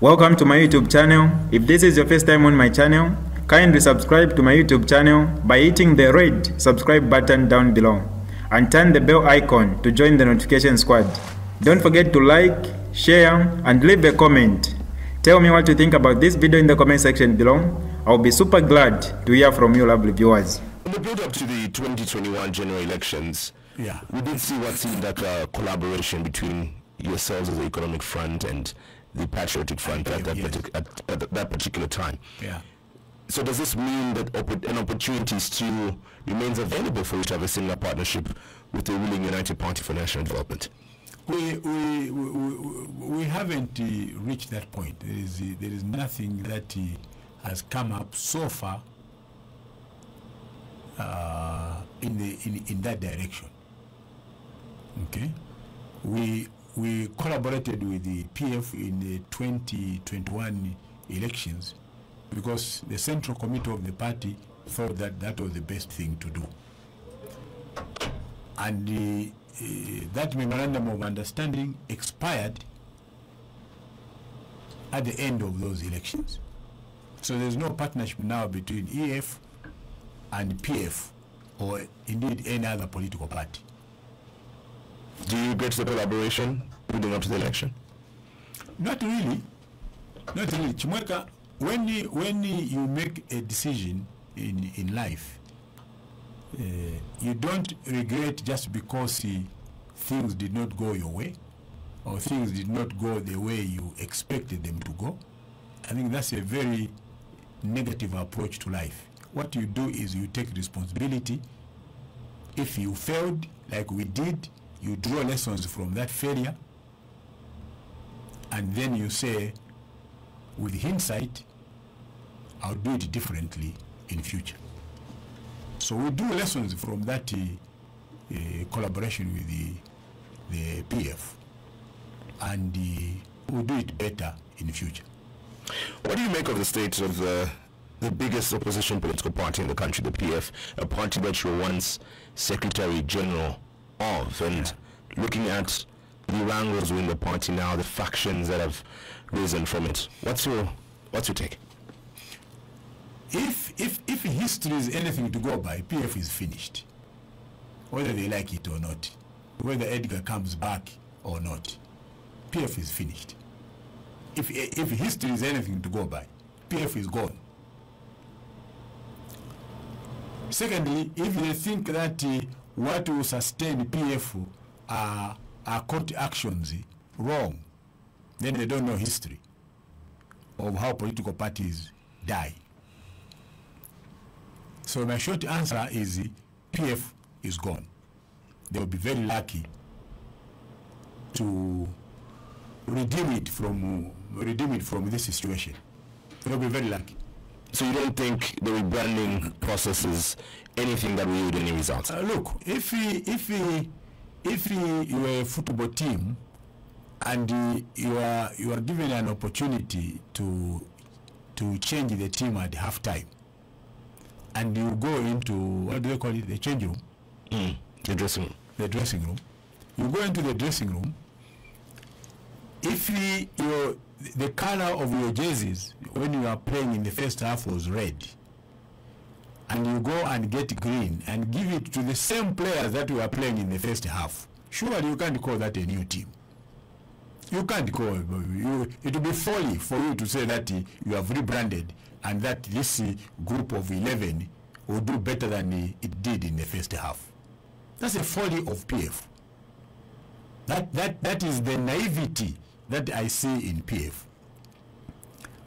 Welcome to my YouTube channel. If this is your first time on my channel, kindly subscribe to my YouTube channel by hitting the red subscribe button down below and turn the bell icon to join the notification squad. Don't forget to like, share and leave a comment. Tell me what you think about this video in the comment section below. I'll be super glad to hear from you lovely viewers. In the build up to the 2021 general elections, Yeah. we did see what seemed like a collaboration between yourselves as the economic front and the patriotic front at that, yes. at, at that particular time. Yeah. So does this mean that an opportunity still remains available for you to have a similar partnership with the ruling United Party for National Development? We, we, we, we, we haven't uh, reached that point. There is, uh, there is nothing that uh, has come up so far uh, in, the, in, in that direction. Okay? We, we collaborated with the PF in the 2021 elections because the Central Committee of the party thought that that was the best thing to do. and uh, that memorandum of understanding expired at the end of those elections. So there's no partnership now between EF and PF or indeed any other political party. Do you get the collaboration leading up to the election? Not really. Not really. Chimweka, when when you make a decision in, in life, uh, you don't regret just because uh, things did not go your way or things did not go the way you expected them to go. I think that's a very negative approach to life. What you do is you take responsibility. If you failed, like we did, you draw lessons from that failure and then you say, with hindsight, I'll do it differently in future. So we drew lessons from that uh, uh, collaboration with the, the PF, and uh, we'll do it better in future. What do you make of the state of the the biggest opposition political party in the country, the PF, a party that you were once Secretary General of, and looking at the wrangles within the party now, the factions that have risen from it. What's your what's your take? If, if, if history is anything to go by, PF is finished, whether they like it or not, whether Edgar comes back or not, PF is finished. If, if history is anything to go by, PF is gone. Secondly, if they think that uh, what will sustain PF are, are court actions, wrong, then they don't know history of how political parties die. So my short answer is uh, PF is gone. They will be very lucky to redeem it from redeem it from this situation. They will be very lucky. So you don't think the rebranding process is anything that will yield any results? Uh, look, if we, if we, if we, you are a football team and uh, you are you are given an opportunity to to change the team at halftime, and you go into what do they call it, the change room, Mm, the dressing room. the dressing room. You go into the dressing room. If we, your the color of your jerseys when you are playing in the first half was red, and you go and get green and give it to the same players that you are playing in the first half, surely you can't call that a new team. You can't call you, it will be folly for you to say that you have rebranded and that this group of 11 will do better than it did in the first half. That's a folly of PF. That, that, that is the naivety that I see in PF.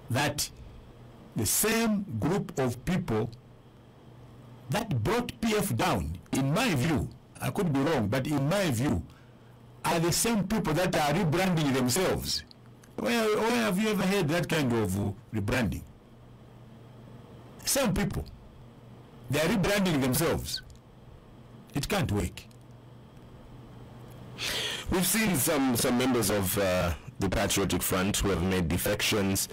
That the same group of people that brought PF down, in my view, I could be wrong, but in my view, are the same people that are rebranding themselves. Where, where have you ever heard that kind of rebranding? Same people. They are rebranding themselves. It can't work. We've seen some, some members of uh, the Patriotic Front who have made defections,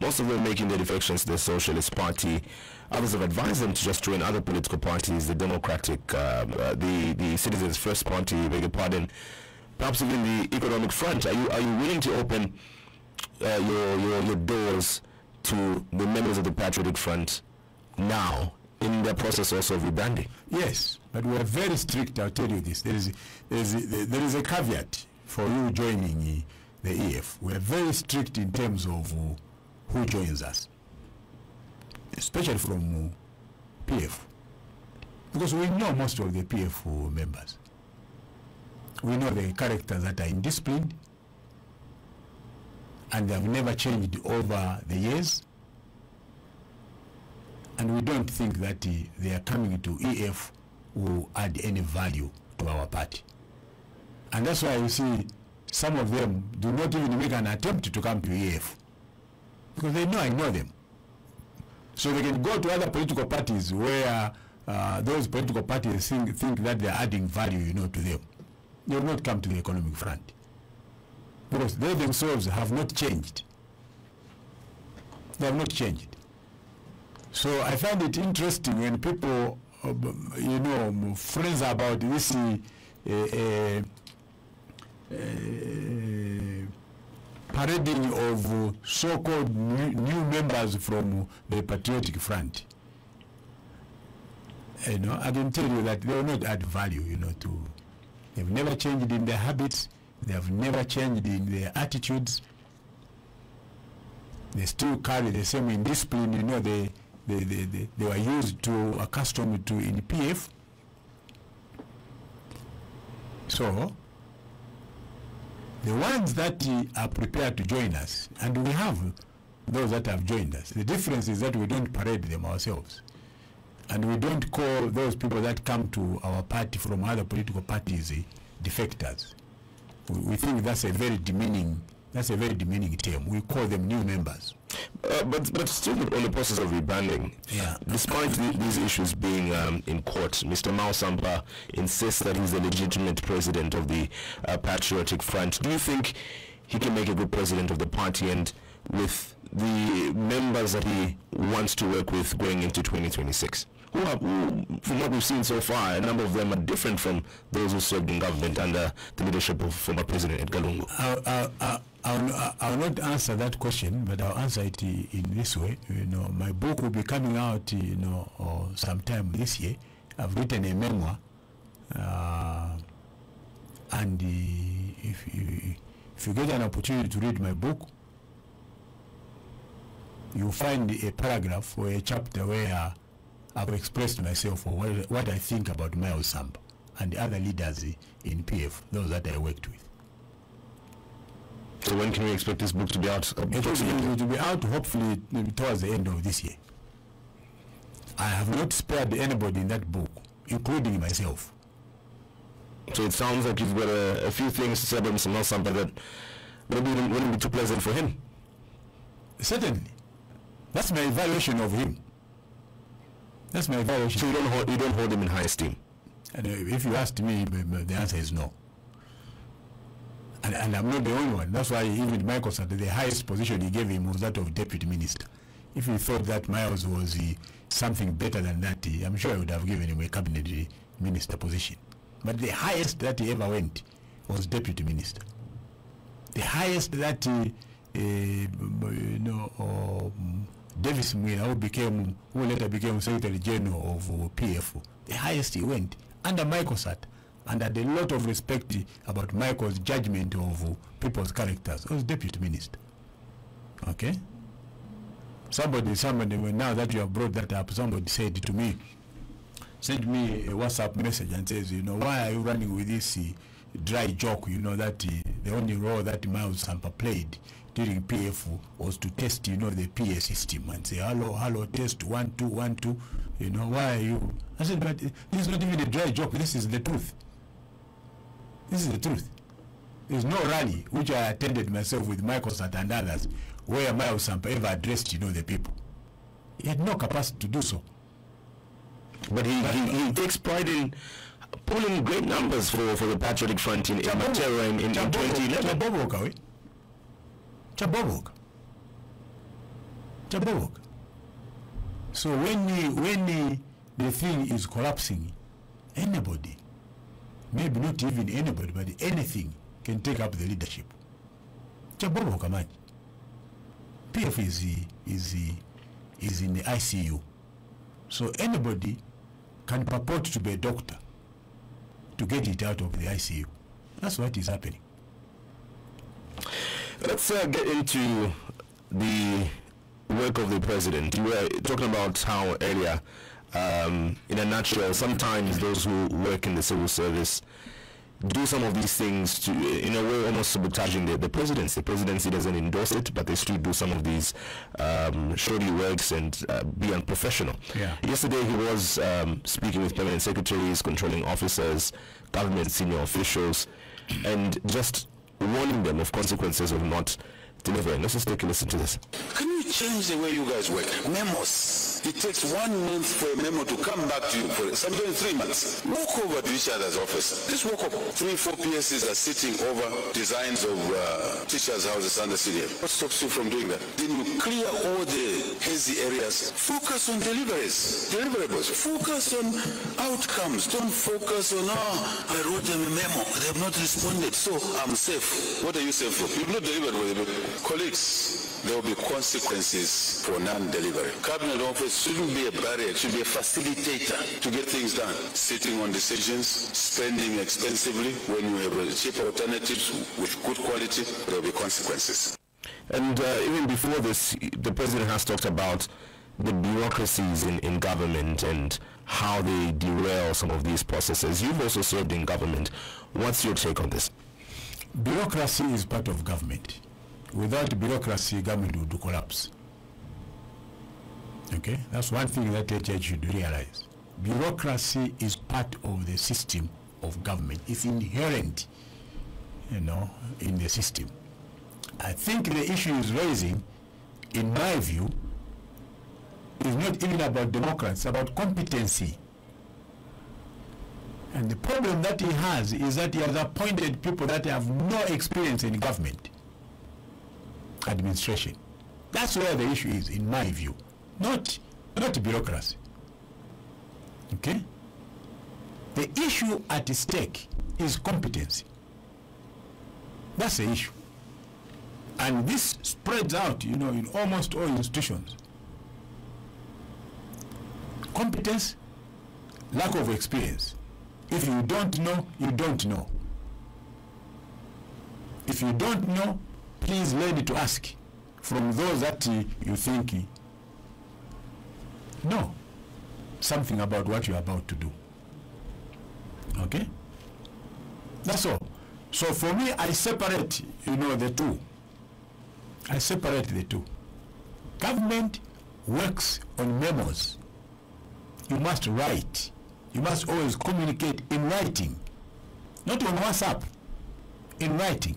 most of them making their defections to the Socialist Party. Others have advised them to just join other political parties, the Democratic, uh, uh, the, the Citizens First Party, beg your pardon, perhaps even the Economic Front. Are you, are you willing to open uh, your, your, your doors to the members of the Patriotic Front now in the process also of rebranding? Yes, but we are very strict. I'll tell you this. There is there is a, there is a caveat for you joining the EF. We are very strict in terms of who joins us, especially from PF, because we know most of the PF members. We know the characters that are indisciplined, and they have never changed over the years and we don't think that uh, they are coming to EF will add any value to our party. And that's why you see some of them do not even make an attempt to come to EF because they know I know them. So they can go to other political parties where uh, those political parties think, think that they are adding value, you know, to them. They will not come to the economic front because they themselves have not changed. They have not changed. So I find it interesting when people, b- you know, friends about this uh, uh, uh, parading of uh, so-called new, members from the Patriotic Front. You know, I can tell you that they will not add value, you know, to. They've never changed in their habits. They have never changed in their attitudes. They still carry the same indiscipline, you know, they, they, they, they, they were used to, accustomed to in PF. So, the ones that are prepared to join us, and we have those that have joined us, the difference is that we don't parade them ourselves. And we don't call those people that come to our party from other political parties defectors. We, we think that's a very demeaning, that's a very demeaning term. We call them new members. Uh, but but still on the process of rebranding. Yeah. Despite the, these issues being um, in court, Mr. Miles Sampa insists that he's the legitimate president of the uh, Patriotic Front. Do you think he can make a good president of the party and with the members that he wants to work with going into 2026? Who are, who, from what we've seen so far, a number of them are different from those who served in government under the leadership of former President Edgar Lungu. I'll, I'll, I'll, I'll, not answer that question, but I'll answer it in this way. You know, my book will be coming out, you know, sometime this year. I've written a memoir, uh, and uh, if you if you get an opportunity to read my book, you'll find a paragraph or a chapter where I've expressed myself for what, what I think about Miles Sampa and the other leaders in PF, those that I worked with. So when can we expect this book to be out? Uh, It will, approximately? it will be out hopefully towards the end of this year. I have not spared anybody in that book, including myself. So it sounds like you've got a, a few things to say about Mr. Miles Sampa that maybe wouldn't, wouldn't be too pleasant for him. Certainly. That's my evaluation of him. That's my evaluation. So you don't hold, you don't hold him in high esteem. And uh, if you asked me, the answer is no. And, and I'm not the only one. That's why even Michael said the highest position he gave him was that of deputy minister. If he thought that Miles was uh, something better than that, uh, I'm sure I would have given him a cabinet uh, minister position. But the highest that he ever went was deputy minister. The highest that uh, uh, you know, um, Davis Mwina, who became, who later became Secretary General of uh, PF, the highest he went under Michael Sata, and had a lot of respect about Michael's judgment of uh, people's characters. He was deputy minister. Okay. Somebody, somebody, now that you have brought that up, somebody said to me, sent me a WhatsApp message and says, you know, why are you running with this uh, dry joke? You know that uh, the only role that Miles Sampa played during PF was to test, you know, the PA system and say, hello, hello, test one, two, one, two. You know, why are you? I said, but this is not even a dry joke. This is the truth. This is the truth. There's no rally which I attended myself with Michael Sata and others where Miles Sampa ever addressed, you know, the people. He had no capacity to do so. But he, he, he takes pride in pulling great numbers for, for the Patriotic Front in, in Matero in, in, in 2011. Chaboboka. Chaboboka. So when the, when the, the thing is collapsing, anybody, maybe not even anybody, but anything can take up the leadership. Chaboboka, man. PF is, is, is in the ICU. So anybody can purport to be a doctor to get it out of the ICU. That's what is happening. Let's uh, get into the work of the president. You were talking about how earlier, um, in a nutshell, sometimes those who work in the civil service do some of these things to, in a way, almost sabotaging the, the presidency. The presidency doesn't endorse it, but they still do some of these um, shoddy works and uh, be unprofessional. Yeah. Yesterday, he was um, speaking with permanent secretaries, controlling officers, government senior officials, and just warning them of consequences of not delivering. Let's just take a listen to this. Can you change the way you guys work? Memos. It takes one month for a memo to come back to you for sometimes three months. Walk over to each other's office. Just walk up. Three, four PSs are sitting over designs of uh, teachers' houses under CDF. What stops you from doing that? Then you clear all the hazy areas. Focus on deliveries, deliverables. Focus on outcomes. Don't focus on, oh, I wrote them a memo. They have not responded, so I'm safe. What are you safe for? You've not delivered with it. Colleagues, there will be consequences for non-delivery. Cabinet office shouldn't be a barrier, it should be a facilitator to get things done. Sitting on decisions, spending expensively when you have cheaper alternatives with good quality, there will be consequences. And uh, even before this, the president has talked about the bureaucracies in, in government and how they derail some of these processes. You've also served in government. What's your take on this? Bureaucracy is part of government. Without bureaucracy, government would collapse. Okay, that's one thing that HH should realize. Bureaucracy is part of the system of government. It's inherent, you know, in the system. I think the issue is raising, in my view, is not even about democracy, it's about competency. And the problem that he has is that he has appointed people that have no experience in government administration. That's where the issue is, in my view. Not, not bureaucracy. Okay? The issue at stake is competency. That's the issue. And this spreads out, you know, in almost all institutions. Competence, lack of experience. If you don't know, you don't know. If you don't know, please learn to ask from those that you think know something about what you're about to do. Okay? That's all. So for me, I separate, you know, the two. I separate the two. Government works on memos. You must write. You must always communicate in writing. Not on WhatsApp. In writing.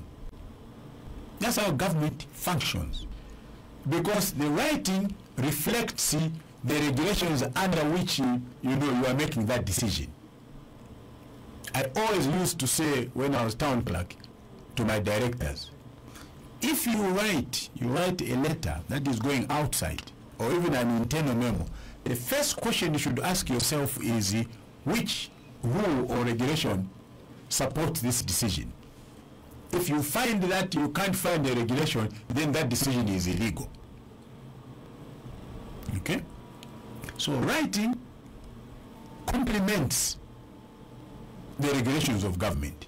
That's how government functions. Because the writing reflects the regulations under which you, you know you are making that decision. I always used to say when I was town clerk to my directors, if you write, you write a letter that is going outside or even an internal memo, the first question you should ask yourself is which rule or regulation supports this decision. If you find that you can't find a regulation, then that decision is illegal. Okay? So writing complements the regulations of government.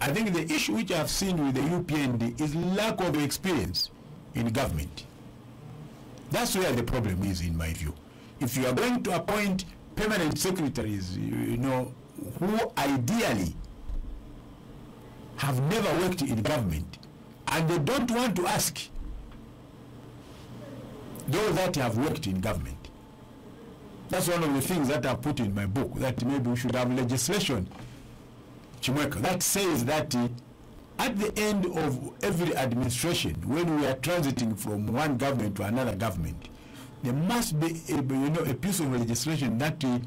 I think the issue which I've seen with the UPND is lack of experience in government. That's where the problem is, in my view. If you are going to appoint permanent secretaries, you, know, who ideally have never worked in government, and they don't want to ask those that have worked in government. That's one of the things that I put in my book, that maybe we should have legislation, Chimweka, that says that uh, at the end of every administration, when we are transiting from one government to another government, there must be a, you know a piece of legislation that uh,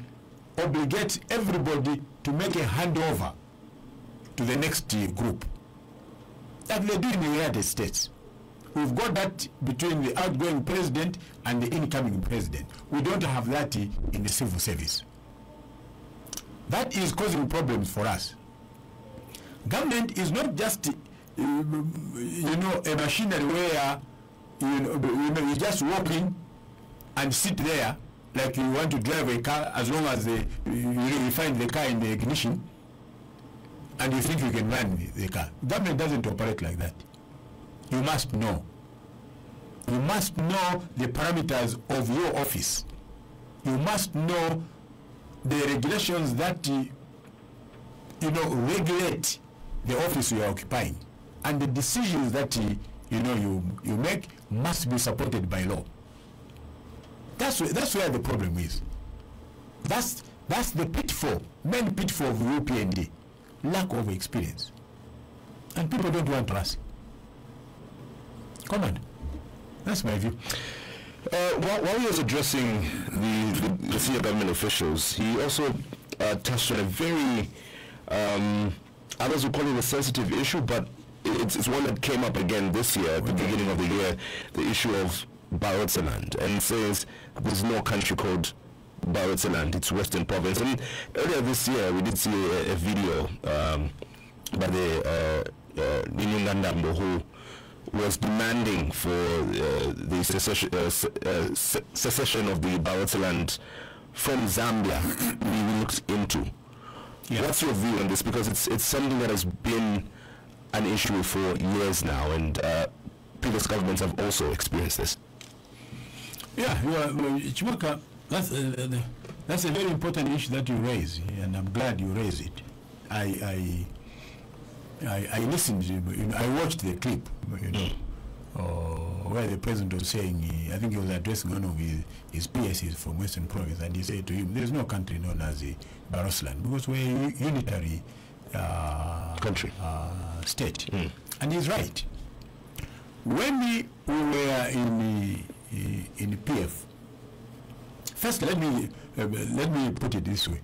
obligates everybody to make a handover to the next group. That they do in the United States. We've got that between the outgoing president and the incoming president. We don't have that in the civil service. That is causing problems for us. Government is not just, uh, you know, a machinery where you know, you know, you just walk in and sit there like you want to drive a car as long as the, you, you find the car in the ignition and you think you can run the, car. Government doesn't operate like that. You must know. You must know the parameters of your office. You must know the regulations that uh, you know regulate the office you are occupying and the decisions that uh, you know you you make must be supported by law that's where, that's where the problem is that's that's the pitfall main pitfall of UPND lack of experience. And people don't want trust come on. That's my view. Uh, while, while he was addressing the, the, the senior government officials, he also uh, touched on a very, um, others would call it a sensitive issue, but it's, it's one that came up again this year, at the beginning of the year, the issue of Barotseland, and says there's no country called Barotseland, it's Western Province. And earlier this year, we did see a, a video um, by the uh, uh, who was demanding for uh, the secession, uh, se- uh, secession of the Barotseland from Zambia be looked into. Yeah. What's your view on this? Because it's it's something that has been an issue for years now, and uh, previous governments have also experienced this. Yeah, well, Chimweka, that's, uh, that's a very important issue that you raise, and I'm glad you raised it. I, I, I, I listened, you know, I watched the clip, you know, uh, where the president was saying, he, I think he was addressing one of his, his PSs from Western Province, and he said to him, there is no country known as the Barotseland, because we're a unitary uh, Country. uh, state. And he's right. When we, we were in the, in the PF, first let me uh, let me put it this way: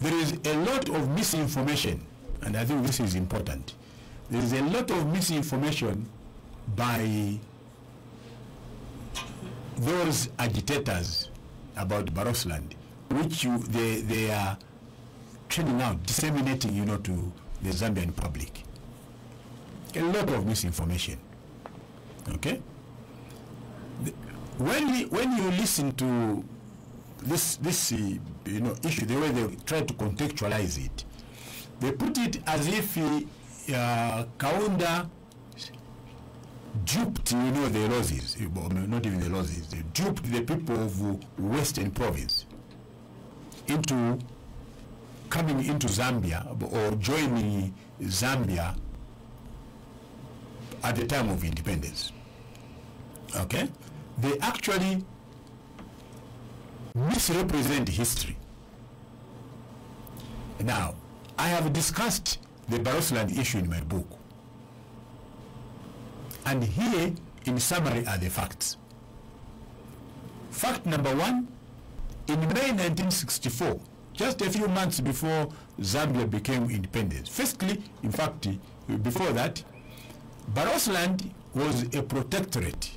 there is a lot of misinformation, and I think this is important. There is a lot of misinformation by those agitators about Barotseland, which you, they, they are training out, disseminating, you know, to the Zambian public. A lot of misinformation. Okay? When, we, when you listen to this, this uh, you know, issue, the way they try to contextualize it, they put it as if uh, Kaunda duped, you know, the Lozis, eh, not even the Lozis, they duped the people of Western Province into coming into Zambia or joining Zambia at the time of independence. Okay? They actually misrepresent history. Now, I have discussed the Barotseland issue in my book. And here, in summary, are the facts. Fact number one, in May 1964, just a few months before Zambia became independent. Firstly, in fact, before that, Barotseland was a protectorate.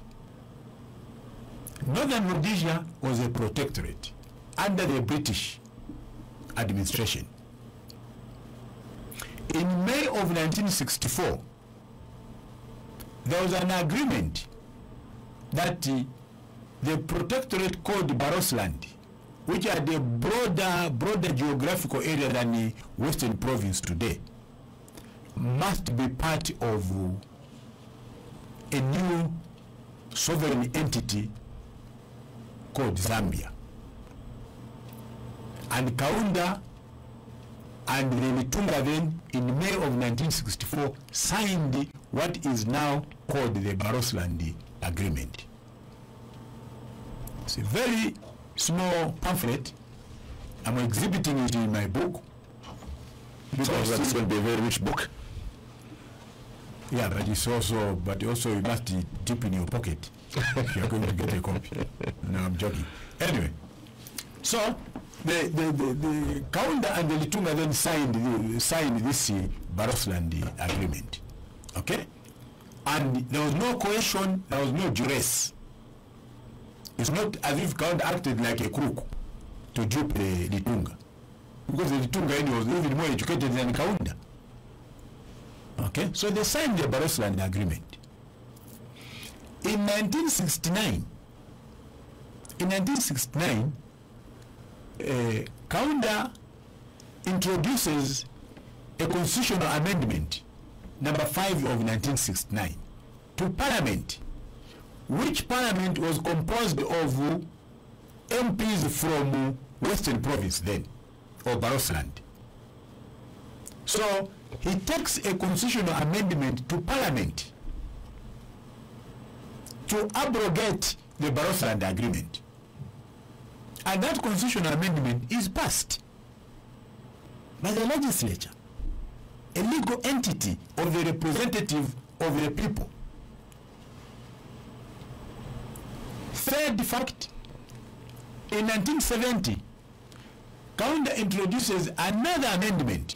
Northern Rhodesia was a protectorate under the British administration. In May of 1964, there was an agreement that uh, the protectorate called Barotseland, which had a broader, broader geographical area than the Western Province today, must be part of uh, a new sovereign entity called Zambia. And Kaunda and then Tunga then in May of 1964 signed what is now called the Barotseland Agreement. It's a very small pamphlet. I'm exhibiting it in my book. Like it's going to be a very rich book. Yeah, but it's also, but also you must deep in your pocket you're going to get a copy. No, I'm joking. Anyway, so the the the, the Kaunda and the Litunga then signed the, signed this uh, Barotseland agreement. Okay, and there was no cohesion, there was no duress. It's not as if Kaunda acted like a crook to dupe the Litunga, because the Litunga was even more educated than Kaunda. Okay, so they signed the Barotseland agreement. In 1969, in 1969, uh, Kaunda introduces a constitutional amendment, number 5 of 1969, to Parliament, which Parliament was composed of MPs from Western Province then, or Barotseland. So he takes a constitutional amendment to Parliament to abrogate the Barotseland Agreement. And that constitutional amendment is passed by the legislature, a legal entity of the representative of the people. Third fact, in 1970, Kaunda introduces another amendment,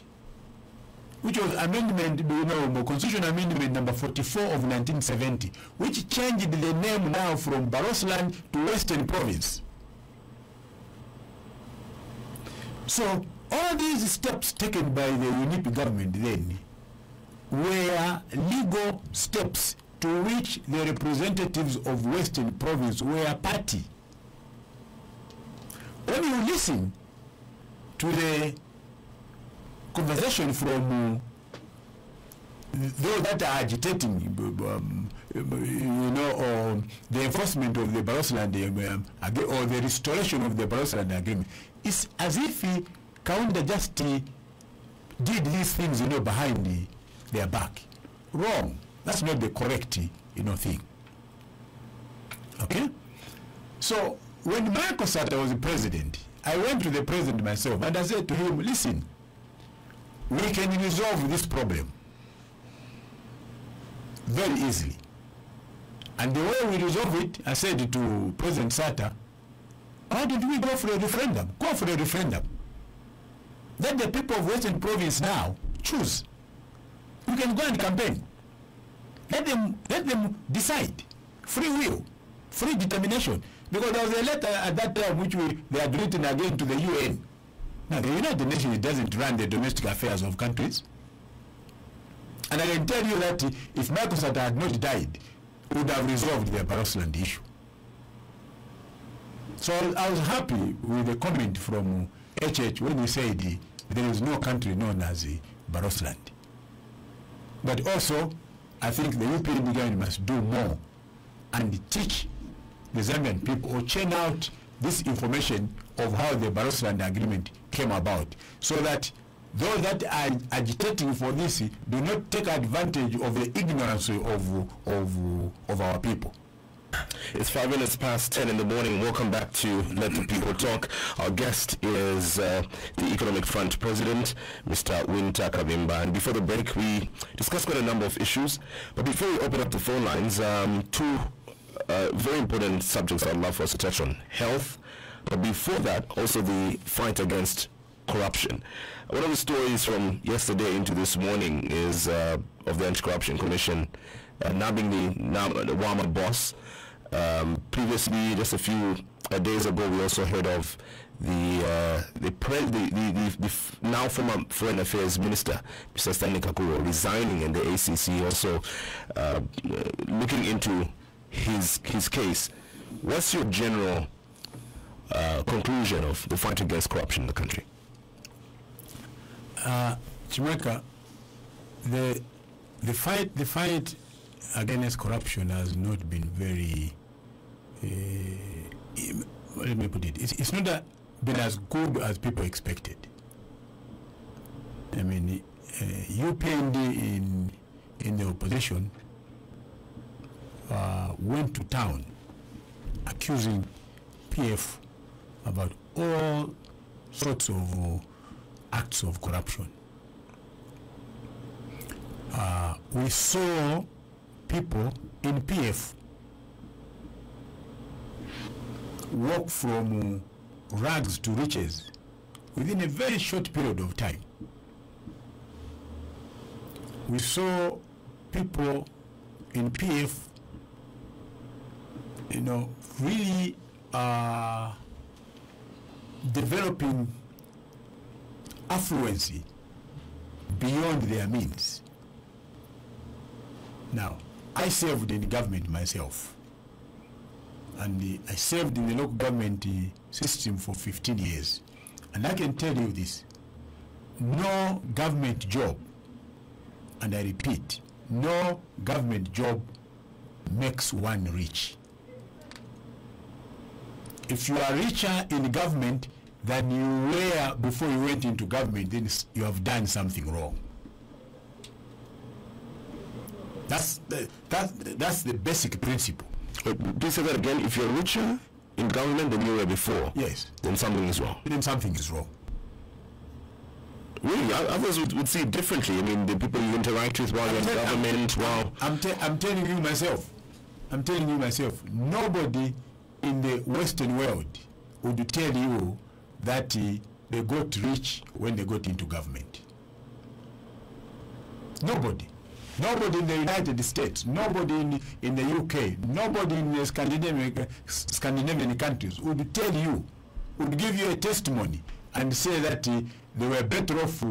which was amendment, you know, constitutional amendment number 44 of 1970, which changed the name now from Barotseland to Western Province. So all these steps taken by the UNIP government then were legal steps to which the representatives of Western Province were party. When you listen to the conversation from uh, those that are agitating, um, you know, um, the enforcement of the Barotseland um, ag- or the restoration of the Barotseland agreement, it's as if Kaunda just uh, did these things, you know, behind the, their back. Wrong. That's not the correct, you know, thing. Okay? So when Michael Sata was the president, I went to the president myself and I said to him, listen, we can resolve this problem very easily. And the way we resolve it, I said to President Sata, why don't we go for a referendum? Go for a referendum. Let the people of Western Province now choose. You can go and campaign. Let them let them decide. Free will, free determination. Because there was a letter at that time which we they had written again to the UN. Now the United Nations doesn't run the domestic affairs of countries. And I can tell you that if Sata had not died, would have resolved the Barotseland issue. So I was happy with the comment from HH when he said there is no country known as Barotseland. But also, I think the UPND government must do more and teach the Zambian people or churn out this information of how the Barotseland Agreement came about so that those that are agitating for this do not take advantage of the ignorance of, of, of our people. It's five minutes past 10 in the morning. Welcome back to Let the People Talk. Our guest is uh, the Economic Front President, Mr. Wynter Kabimba. And before the break, we discussed quite a number of issues. But before we open up the phone lines, um, two uh, very important subjects I'd love for us to touch on. Health, but before that, also the fight against corruption. One of the stories from yesterday into this morning is uh, of the Anti-Corruption Commission uh, nabbing the, Nam- the boss. Um, previously, just a few uh, days ago, we also heard of the uh, the, the, the, the, now former Foreign Affairs Minister, Mr. Stanley Kakubo, resigning, and the ACC also uh, looking into his his case. What's your general uh, conclusion of the fight against corruption in the country? uh, the the fight the fight against corruption has not been very. Uh, let me put it. It's, it's not that been as good as people expected. I mean, uh, UPND in in the opposition uh, went to town accusing PF about all sorts of uh, acts of corruption. Uh, we saw people in PF walk from uh, rags to riches within a very short period of time. We saw people in PF, you know, really uh, developing affluency beyond their means. Now, I served in government myself, and uh, I served in the local government uh, system for 15 years. And I can tell you this no government job, and I repeat, no government job makes one rich. If you are richer in government than you were before you went into government, then you have done something wrong. That's the, that, that's the basic principle. Uh, Please say that again. If you're richer in government than you were before, Yes. then something is wrong. Then something is wrong. Really, others would, would see it differently. I mean, the people you interact with while you're in tell- I'm- government, while I'm, te- I'm telling you myself, I'm telling you myself, nobody in the Western world would tell you that uh, they got rich when they got into government. Nobody. Nobody in the United States, nobody in, in the UK, nobody in the Scandinavian, Scandinavian countries would tell you, would give you a testimony and say that uh, they were better off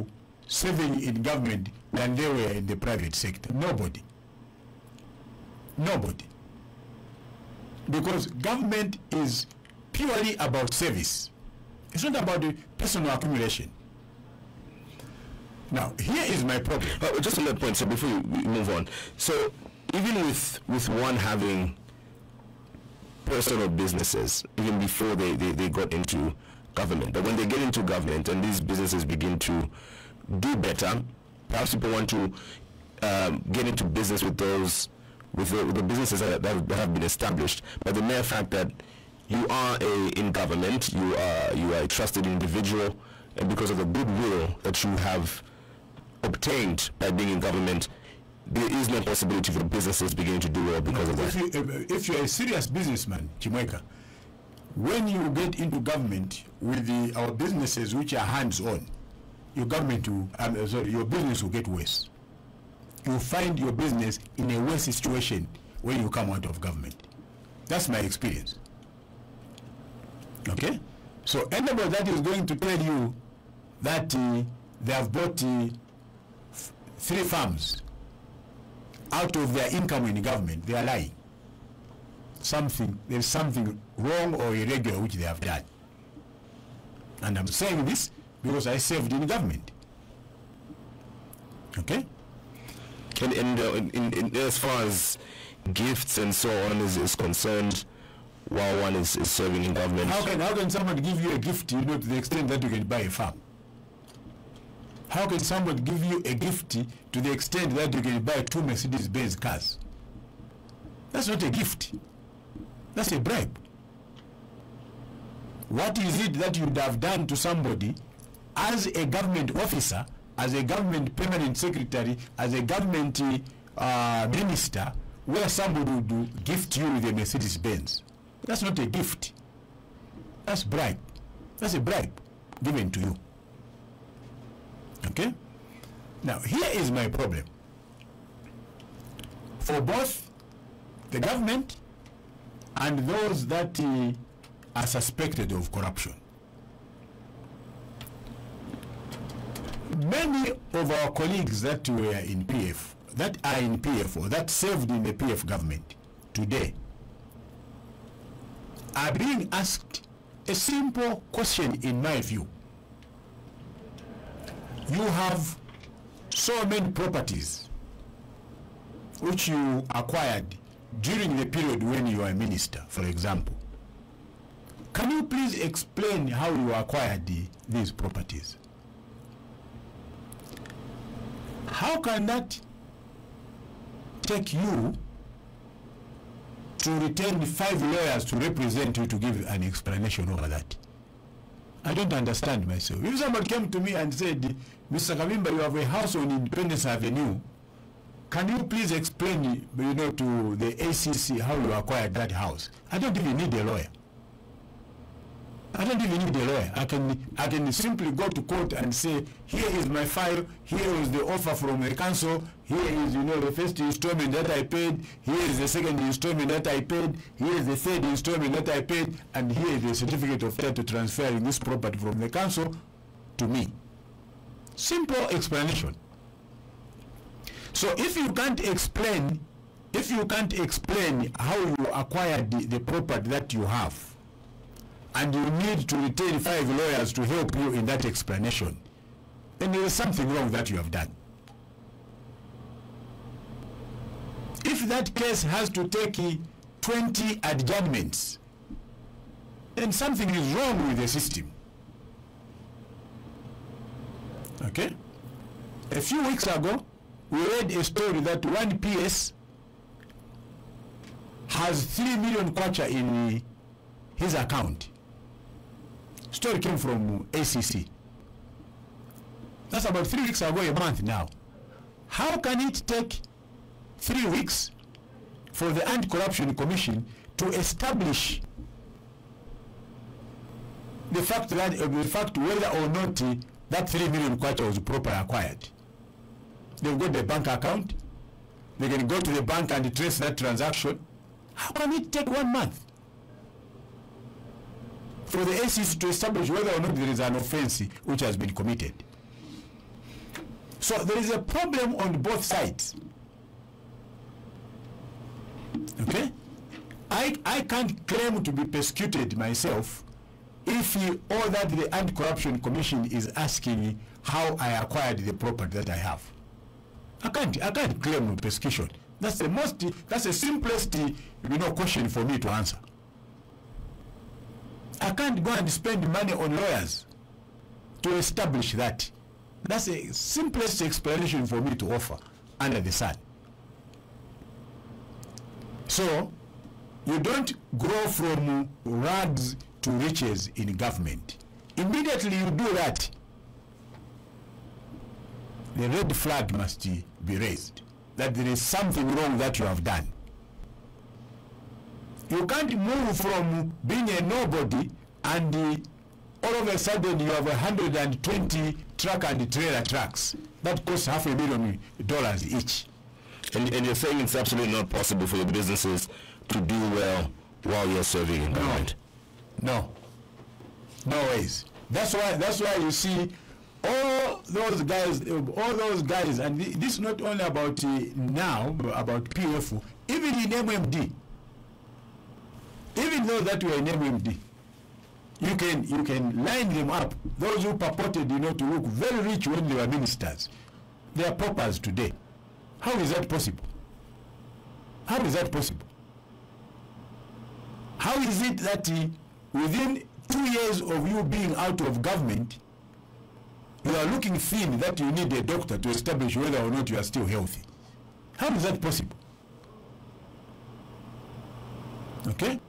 serving in government than they were in the private sector. Nobody. Nobody. Because government is purely about service. It's not about the personal accumulation. Now, here is my problem. Uh, just on that point, so before we move on, so even with with one having personal businesses, even before they, they, they got into government, but when they get into government and these businesses begin to do better, perhaps people want to um, get into business with those with the, with the businesses that, that have been established. But the mere fact that you are a in government, you are you are a trusted individual, and because of the goodwill that you have obtained by being in government, there is no possibility for businesses beginning to do well because of If, that. you, if, if you're a serious businessman, Chimweka, when you get into government with the, our businesses which are hands-on, your government will, um, uh, sorry, your business will get worse. You find your business in a worse situation when you come out of government. That's my experience. Okay? So anybody that is going to tell you that uh, they have bought uh, three farms out of their income in the government, they are lying. Something, there's something wrong or irregular which they have done. And I'm saying this because I served in government. Okay? And, and uh, in, in, as far as gifts and so on is, is concerned, while one is, is serving in government, How can, how can someone give you a gift, you know, to the extent that you can buy a farm? How can someone give you a gift to the extent that you can buy two Mercedes-Benz cars? That's not a gift. That's a bribe. What is it that you'd have done to somebody as a government officer, as a government permanent secretary, as a government uh, minister, where somebody would gift you with a Mercedes-Benz? That's not a gift. That's bribe. That's a bribe given to you. Okay? Now, here is my problem. For both the government and those that uh, are suspected of corruption. Many of our colleagues that were in PF, that are in PF or that served in the PF government today are being asked a simple question in my view. You have so many properties which you acquired during the period when you were a minister, for example. Can you please explain how you acquired the, these properties? How can that take you to retain five lawyers to represent you to give an explanation over that? I don't understand myself. If someone came to me and said, Mr. Kavimba, you have a house on Independence Avenue, can you please explain, you know, to the ACC how you acquired that house? I don't even need a lawyer. I don't even need a lawyer. I can I can simply go to court and say, here is my file, here is the offer from the council, here is you know the first installment that I paid, here is the second installment that I paid, here is the third installment that I paid, and here is the certificate of title transferring this property from the council to me. Simple explanation. So if you can't explain, if you can't explain how you acquired the, the property that you have, and you need to retain five lawyers to help you in that explanation, then there is something wrong that you have done. If that case has to take eh, 20 adjournments, then something is wrong with the system. Okay? A few weeks ago, we read a story that one PS has 3 million kwacha in his account. Story came from ACC. That's about three weeks ago, a month now. How can it take three weeks for the Anti-Corruption Commission to establish the fact that uh, the fact whether or not uh, that three million kwacha was properly acquired? They've got the bank account. They can go to the bank and trace that transaction. How can it take one month? For the ACC to establish whether or not there is an offense which has been committed. So there is a problem on both sides. Okay? I, I can't claim to be persecuted myself if all that the Anti-Corruption Commission is asking me how I acquired the property that I have. I can't, I can't claim persecution. That's the most, that's the simplest, you know, question for me to answer. I can't go and spend money on lawyers to establish that. That's the simplest explanation for me to offer under the sun. So, you don't grow from rags to riches in government. Immediately you do that, the red flag must be raised that there is something wrong that you have done. You can't move from being a nobody and uh, all of a sudden you have 120 truck and trailer trucks that cost half a million dollars each. And, and you're saying it's absolutely not possible for your businesses to do well while you're serving in government? No. No ways. That's why that's why you see all those guys all those guys and this is not only about uh, now about PF even in MMD even though that we are in MMD you can you can line them up. Those who purported you know to look very rich when they were ministers they are paupers today. How is that possible? How is that possible? How is it that within two years of you being out of government you are looking thin that you need a doctor to establish whether or not you are still healthy? How is that possible? Okay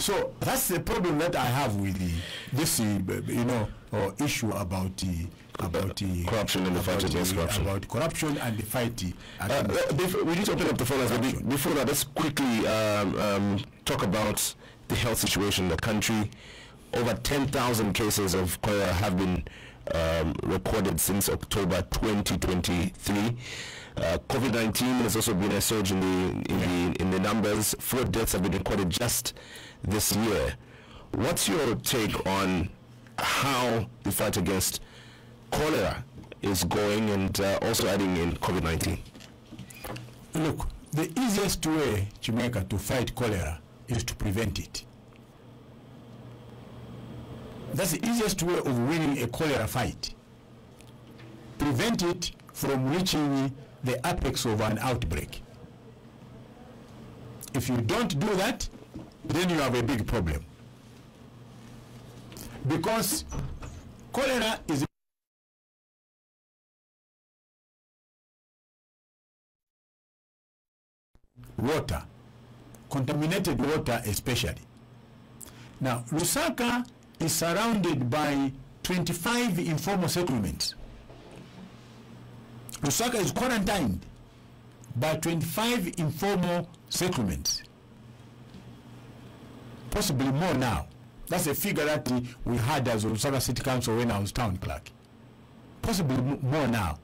so that's the problem that I have with the, this, uh, you know, uh, issue about the about the corruption and the fight against corruption. About corruption and the fight. Uh, uh, we need to open up the phone lines, but before that, let's quickly um, um, talk about the health situation in the country. Over 10,000 cases of cholera have been um, recorded since October 2023. Uh, COVID-19 has also been a surge in the in, yeah. the in the numbers. Four deaths have been recorded just this year. What's your take on how the fight against cholera is going and uh, also adding in COVID-19? Look, the easiest way, Jamaica, to fight cholera is to prevent it. That's the easiest way of winning a cholera fight. Prevent it from reaching the apex of an outbreak. If you don't do that, then you have a big problem. Because cholera is water, contaminated water especially. Now, Lusaka is surrounded by 25 informal settlements. Lusaka is quarantined by 25 informal settlements. Possibly more now. That's a figure that we had as Lusaka City Council when I was town clerk. Possibly more now.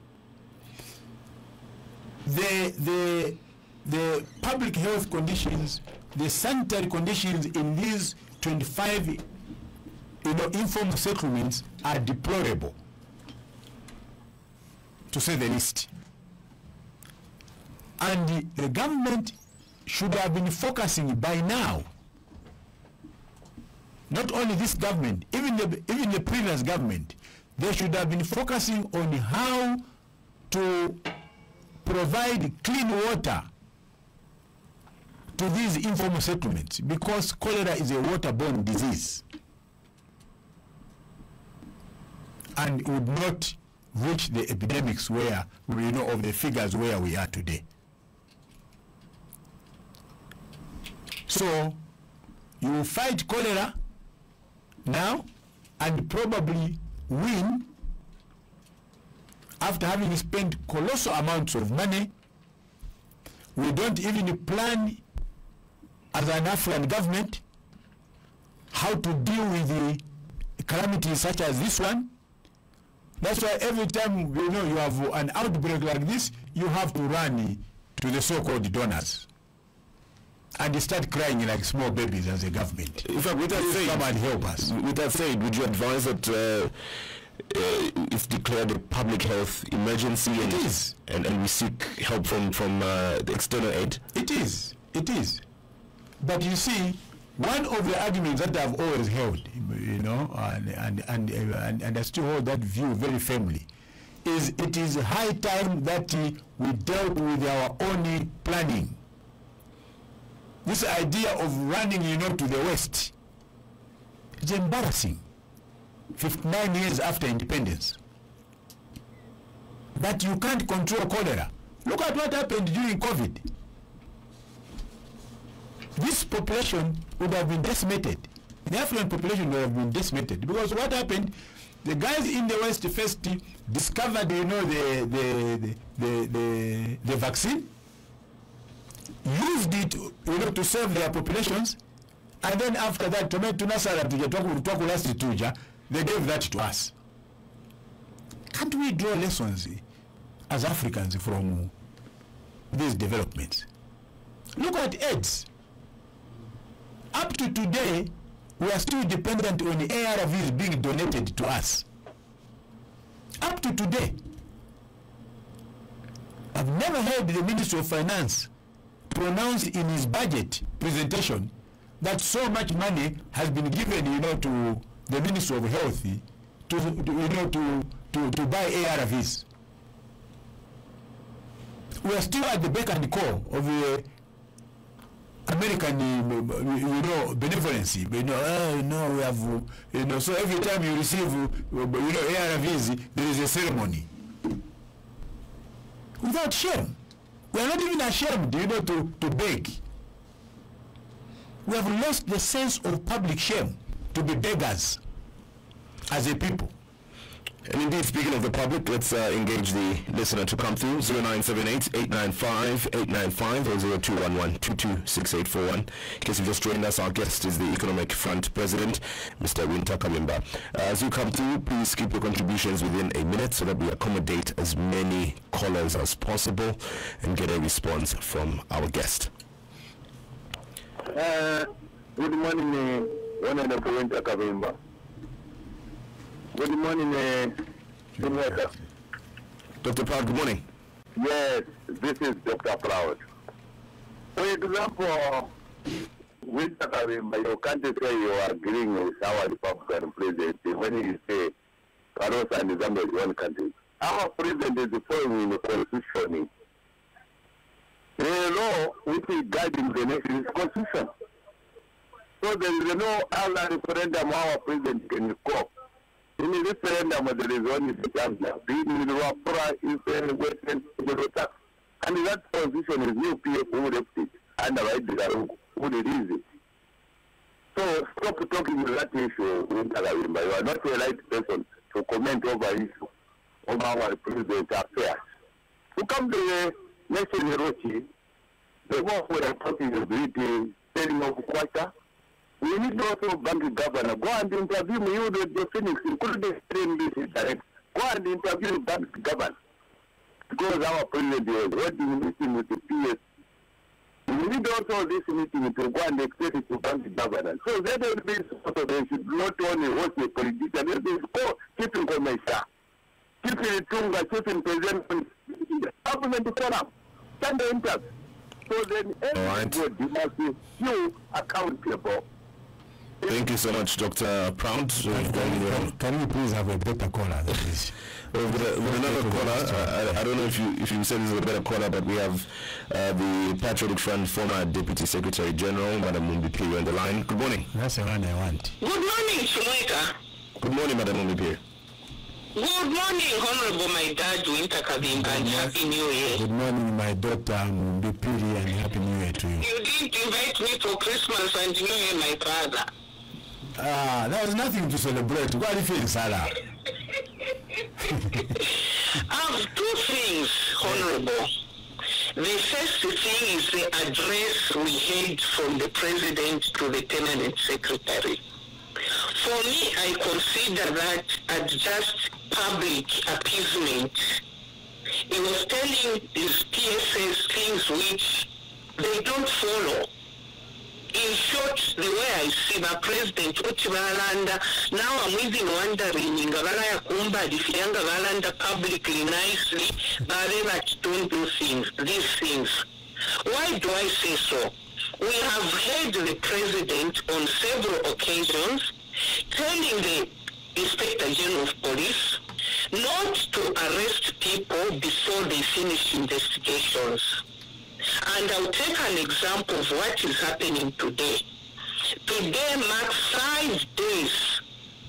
The, the, the public health conditions, the sanitary conditions in these 25 you know, informal settlements are deplorable, to say the least. And the, the government should have been focusing by now not only this government, even the even the previous government, they should have been focusing on how to provide clean water to these informal settlements because cholera is a waterborne disease and would not reach the epidemics where we know of the figures where we are today. So you fight cholera now and probably win after having spent colossal amounts of money. We don't even plan as an African government how to deal with the calamities such as this one. That's why every time you know you have an outbreak like this, you have to run to the so-called donors and they start crying like small babies as a government. In fact, with that said, come and help us. With that said, would you advise that uh, uh, it's declared a public health emergency and, It is. and, and we seek help from, from uh, the external aid? It is. It is. But you see, one of the arguments that I've always held, you know, and and and and, and I still hold that view very firmly, is it is high time that we dealt with our own planning. This idea of running, you know, to the west, it's embarrassing. 59 years after independence, that you can't control cholera. Look at what happened during COVID this population would have been decimated. The African population would have been decimated because what happened? The guys in the West first discovered, you know, the the the, the, the vaccine, used it, you know, to serve their populations, and then after that, tunasala tuja twaku- tuja, they gave that to us. Can't we draw lessons eh, as Africans from these developments? Look at AIDS up to today, we are still dependent on the ARVs being donated to us. Up to today. I've never heard the Ministry of Finance pronounce in his budget presentation that so much money has been given, you know, to the Minister of Health to, to you know, to, to, to buy ARVs. We are still at the beck and call of the American, you know, benevolence. You know, oh, no, we have, you know, so every time you receive, you know, ARVs, there is a ceremony. Without shame. We are not even ashamed, you know, to, to beg. We have lost the sense of public shame to be beggars as a people. And indeed, speaking of the public, let's uh, engage the listener to come through 0978-895-895 or 0211-226841. In case you've just joined us, our guest is the Economic Front President, Mr. Wynter Kabimba. Uh, as you come through, please keep your contributions within a minute so that we accommodate as many callers as possible and get a response from our guest. Uh, good morning, uh, a Wynter. Good morning, uh, Senator. Dr. Proud, good morning. Yes, this is Dr. Proud. For example, Wynter Kabimba, you can't say you are agreeing with our Republican president when you say Karosa and Zambia is one country. Our president is following the constitution. The law which is guiding the nation is constitution. So there is no other referendum our president can call. The referendum, there is only the Zambia, be it in Luapula, Eastern, Western, Gorota. And that position is new PF who left it, and the right Garungu who released it. So stop talking about that issue, You are not the right person to comment over issue of our president affairs. To come to the nation Hirochi, the one who are talking is the telling of Kwata, We need also bank governor. Go and interview me, you the Phoenix, including NBC direct. Go and interview the bank governor. Because our president was holding meeting with the PS. We need also this meeting to go and extend it to bank governor. So that will be sort of, they should not only host the politician, they should go keep in commercial. Keep in Tunga, keep in president, government forum, send the interview. So then right. everybody must be accountable. Thank you so much, Dr. Proud. Can, gone, uh, can, can we please have a better caller than with, a, with another caller, uh, I, I don't know if you if you said this is a better caller, but we have uh, the Patriotic Front former Deputy Secretary General, Madam Mumbi Phiri, on the line. Good morning. That's the one I want. Good morning, Chimweka. Good morning, Madam Mumbi Phiri. Good morning, Honorable my dad, Wynter Kabimba, and Happy New Year. Good morning, my daughter Mbipiri, and Happy New Year to you. You didn't invite me for Christmas and New Year, my father. Ah, there was nothing to celebrate. What you feel, Sarah? Have two things, Honorable. The first thing is the address we had from the President to the Permanent Secretary. For me, I consider that as just public appeasement. He was telling his PSS things which they don't follow. In short, the way I see the president uti balanda now I'm even wondering nga balaya nga balanda publicly nicely babe that don't do things these things. Why do I say so? We have heard the president on several occasions telling the inspector general of police not to arrest people before they finish investigations and I'll take an example of what is happening today. Today marks five days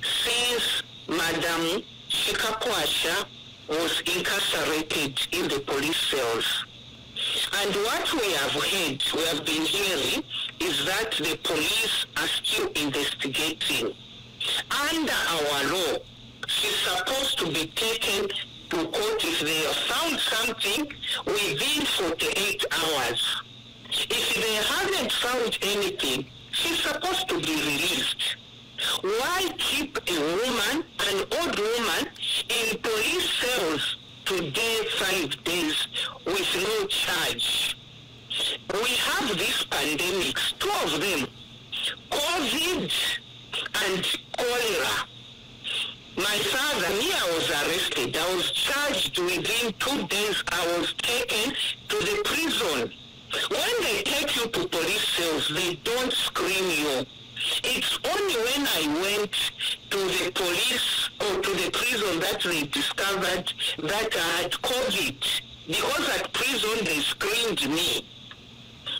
since Madam Shikapwasha was incarcerated in the police cells. And what we have heard, we have been hearing, is that the police are still investigating. Under our law, she's supposed to be taken to court if they found something within 48 hours. If they haven't found anything, she's supposed to be released. Why keep a woman, an old woman, in police cells today five days with no charge? We have these pandemics, two of them, COVID and cholera. My father, me, I was arrested. I was charged within two days. I was taken to the prison. When they take you to police cells, they don't screen you. It's only when I went to the police or to the prison that they discovered that I had COVID. Because at prison they screened me.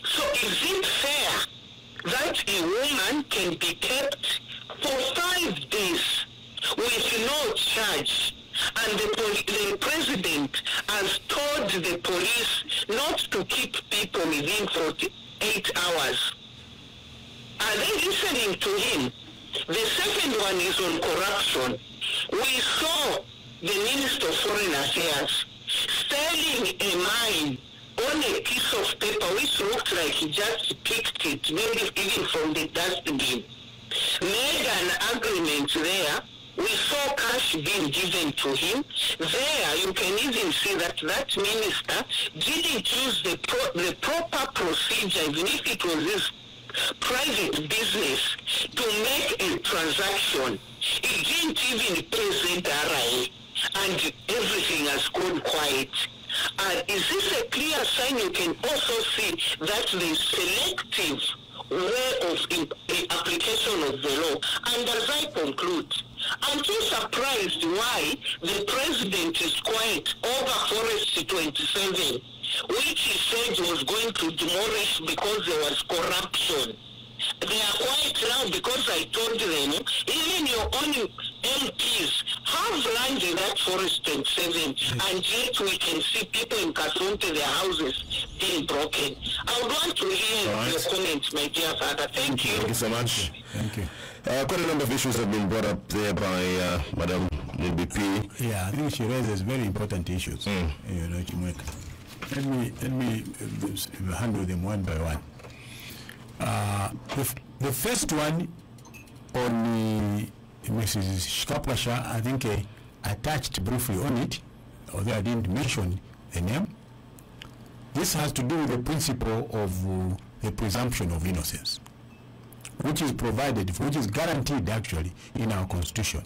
So is it fair that a woman can be kept for five days with no charge and the, the president has told the police not to keep people within 48 hours. Are they listening to him? The second one is on corruption. We saw the Minister of Foreign Affairs selling a mine on a piece of paper which looked like he just picked it, maybe even from the dustbin. Made an agreement there we saw cash being given to him. There, you can even see that that minister didn't use the, pro- the proper procedure, even if it was his private business, to make a transaction. He didn't even present RIA, and everything has gone quiet. And is this a clear sign you can also see that the selective way of application of the law? And as I conclude, I'm too surprised why the president is quiet over Forest 27, which he said was going to demolish because there was corruption. They are quiet now because I told them, even your own MPs have land in that Forest 27, and yet we can see people in Kasonte, their houses being broken. I would want to hear right. your comments, my dear father. Thank you. Thank you so much. Thank you. Uh, quite a number of issues have been brought up there by uh, Madam Mumbi Phiri. Yeah, I think she raises very important issues. You know, Chimweka. Let me let me uh, handle them one by one. Uh, the, the first one on uh, Mrs. Shikapwasha, I think uh, I touched briefly on it, although I didn't mention the name. This has to do with the principle of uh, the presumption of innocence, which is provided, which is guaranteed actually in our constitution,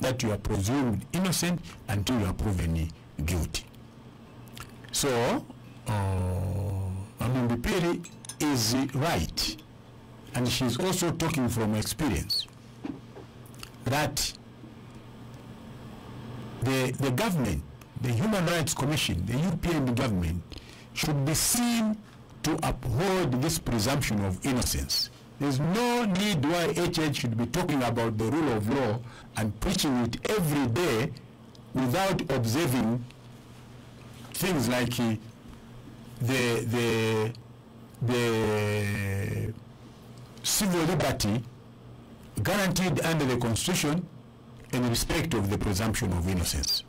that you are presumed innocent until you are proven guilty. So, uh, Amimbi Piri is right, and she's also talking from experience, that the, the government, the Human Rights Commission, the European government, should be seen to uphold this presumption of innocence. There's no need why HH should be talking about the rule of law and preaching it every day without observing things like uh, the, the, the civil liberty guaranteed under the Constitution in respect of the presumption of innocence.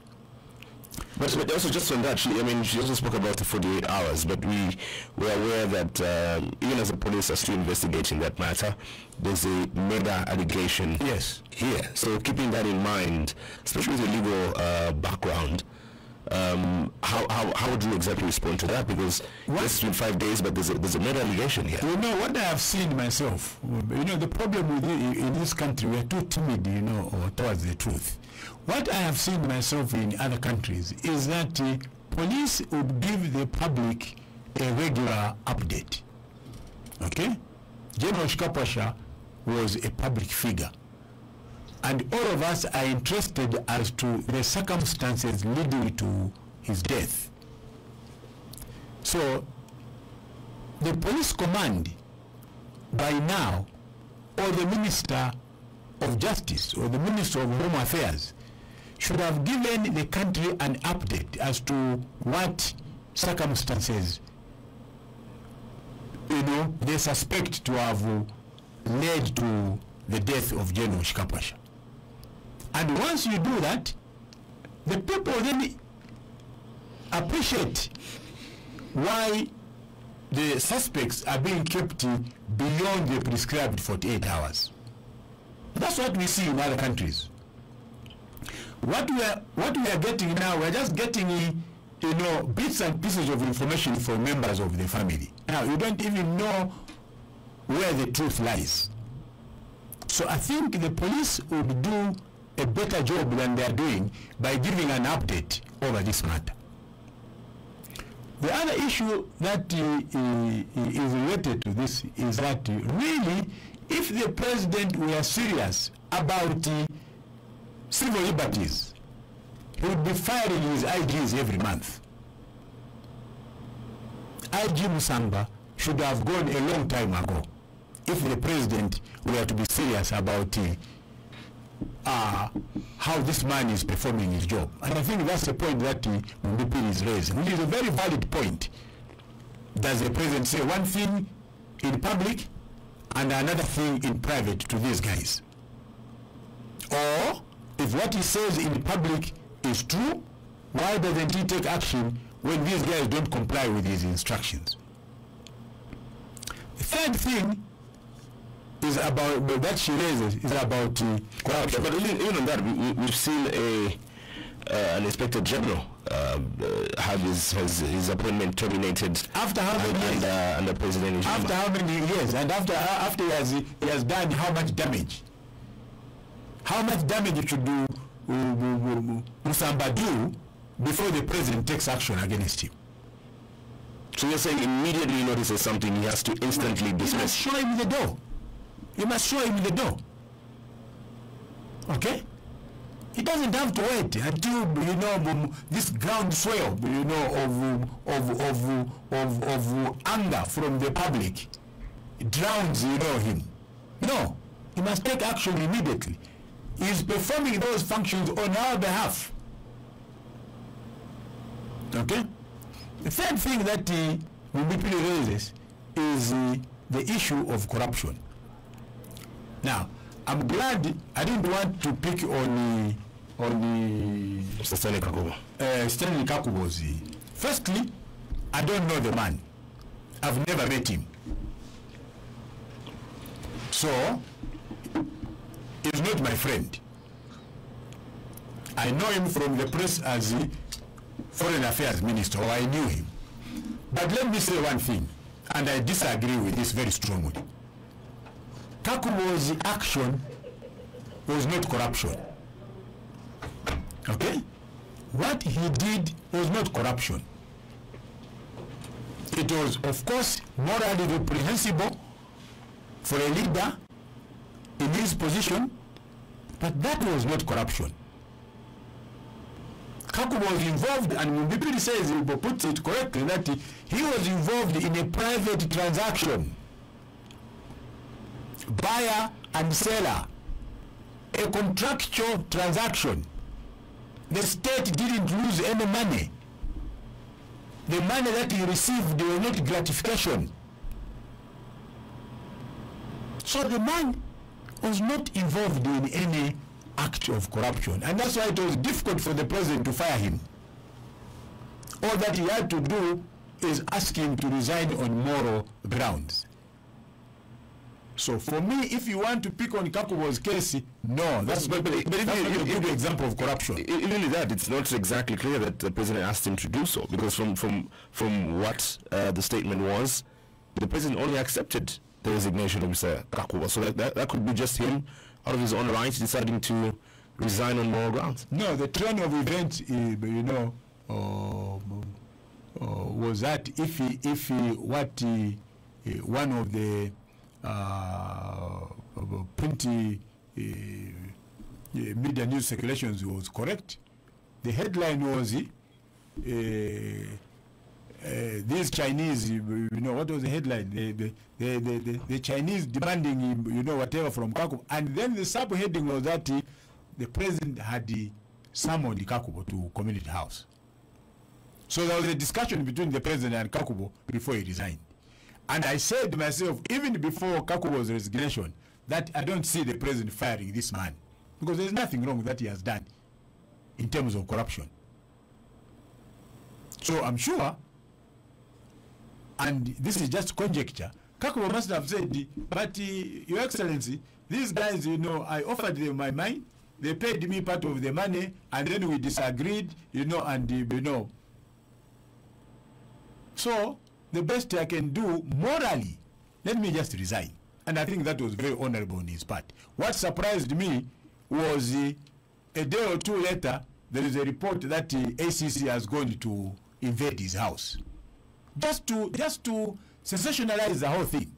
But, but also just on that, she, I mean, she also spoke about the 48 hours, but we were aware that um, even as the police are still investigating that matter, there's a murder allegation Yes. here. So keeping that in mind, especially with your legal uh, background, um, how, how, how would you exactly respond to that? Because What- has been five days, but there's a, there's a murder allegation here. You know what I have seen myself. You know the problem with it, in this country we are too timid, you know, or towards the truth. What I have seen myself in other countries is that uh, police would give the public a regular update. Okay, General Shikapwasha was a public figure, and all of us are interested as to the circumstances leading to his death. So the police command by now or the minister of justice or the minister of home affairs should have given the country an update as to what circumstances you know they suspect to have led to the death of general Shikapwasha and once you do that the people then appreciate why the suspects are being kept beyond the prescribed 48 hours. That's what we see in other countries. What we are, what we are getting now, we're just getting, you know, bits and pieces of information from members of the family. Now, you don't even know where the truth lies. So I think the police would do a better job than they are doing by giving an update over this matter. The other issue that uh, uh, is related to this is that uh, really, if the president were serious about uh, civil liberties, he would be firing his IGs every month. IG Musamba should have gone a long time ago if the president were to be serious about uh, uh, how this man is performing his job. And I think that's the point that uh, Mumbi Phiri is raising, which is a very valid point. Does the president say one thing in public and another thing in private to these guys? Or if what he says in public is true, why doesn't he take action when these guys don't comply with his instructions? The third thing is about that she raises is about uh, corruption. but even, even on that, we, we've seen a uh, an inspector general uh, uh, have his, his his appointment terminated After how many years? under, under President Njuma. After how many years? And after uh, after he has he has done how much damage? How much damage it should do uh, uh, Musamba do before the president takes action against him? So you're saying immediately he notices something, he has to instantly You must dismiss. show him the door. You must show him the door. Okay? He doesn't have to wait until you know um, this groundswell, you know, of um, of of of of anger from the public drowns, you know, him. No, he must take action immediately. Is performing those functions on our behalf. Okay? The third thing that uh, Mumbi Phiri raises is uh, the issue of corruption. Now, I'm glad I didn't want to pick on the on the Mr. Stanley Kakubo. uh, Stanley Kakubozi. Firstly, I don't know the man. I've never met him. So, he's not my friend. I know him from the press as the foreign affairs minister, or I knew him. But let me say one thing, and I disagree with this very strongly. Kakubo's action was not corruption. Okay? What he did was not corruption. It was, of course, morally reprehensible for a leader in his position, but that was not corruption. Kaku was involved, and when Bipiri says, he puts it correctly, that he, was involved in a private transaction. Buyer and seller, a contractual transaction. The state didn't lose any money. The money that he received was not gratification. So the man was not involved in any act of corruption. And that's why it was difficult for the president to fire him. All that he had to do is ask him to resign on moral grounds. So for me, if you want to pick on Kakubo's case, no, that's, But- but- but if that's you- not a you- good example of corruption. Even that, it's not exactly clear that the president asked him to do so because from from from what uh, the statement was, the president only accepted the resignation of Mr. Kakubo. So that, that that could be just him out of his own right deciding to resign on moral grounds. No, the trend of events, uh, you know, um, uh, was that if he, if he, what he, uh, one of the uh, uh, media news circulations was correct, the headline was uh, uh, these Chinese, you know, what was the headline? The, the, the, the, the, Chinese demanding, you know, whatever from Kakubo. And then the subheading was that uh, the president had uh, summoned Kakubo to community house. So there was a discussion between the president and Kakubo before he resigned. And I said to myself, even before Kakubo's resignation, that I don't see the president firing this man. Because there's nothing wrong that he has done in terms of corruption. So I'm sure, and this is just conjecture, Kakubo must have said, but uh, Your Excellency, these guys, you know, I offered them my mine, they paid me part of the money, and then we disagreed, you know, and, uh, you know. So, the best I can do morally, let me just resign. And I think that was very honorable on his part. What surprised me was uh, a day or two later, there is a report that uh, ACC has gone to invade his house. Just to, just to sensationalize the whole thing.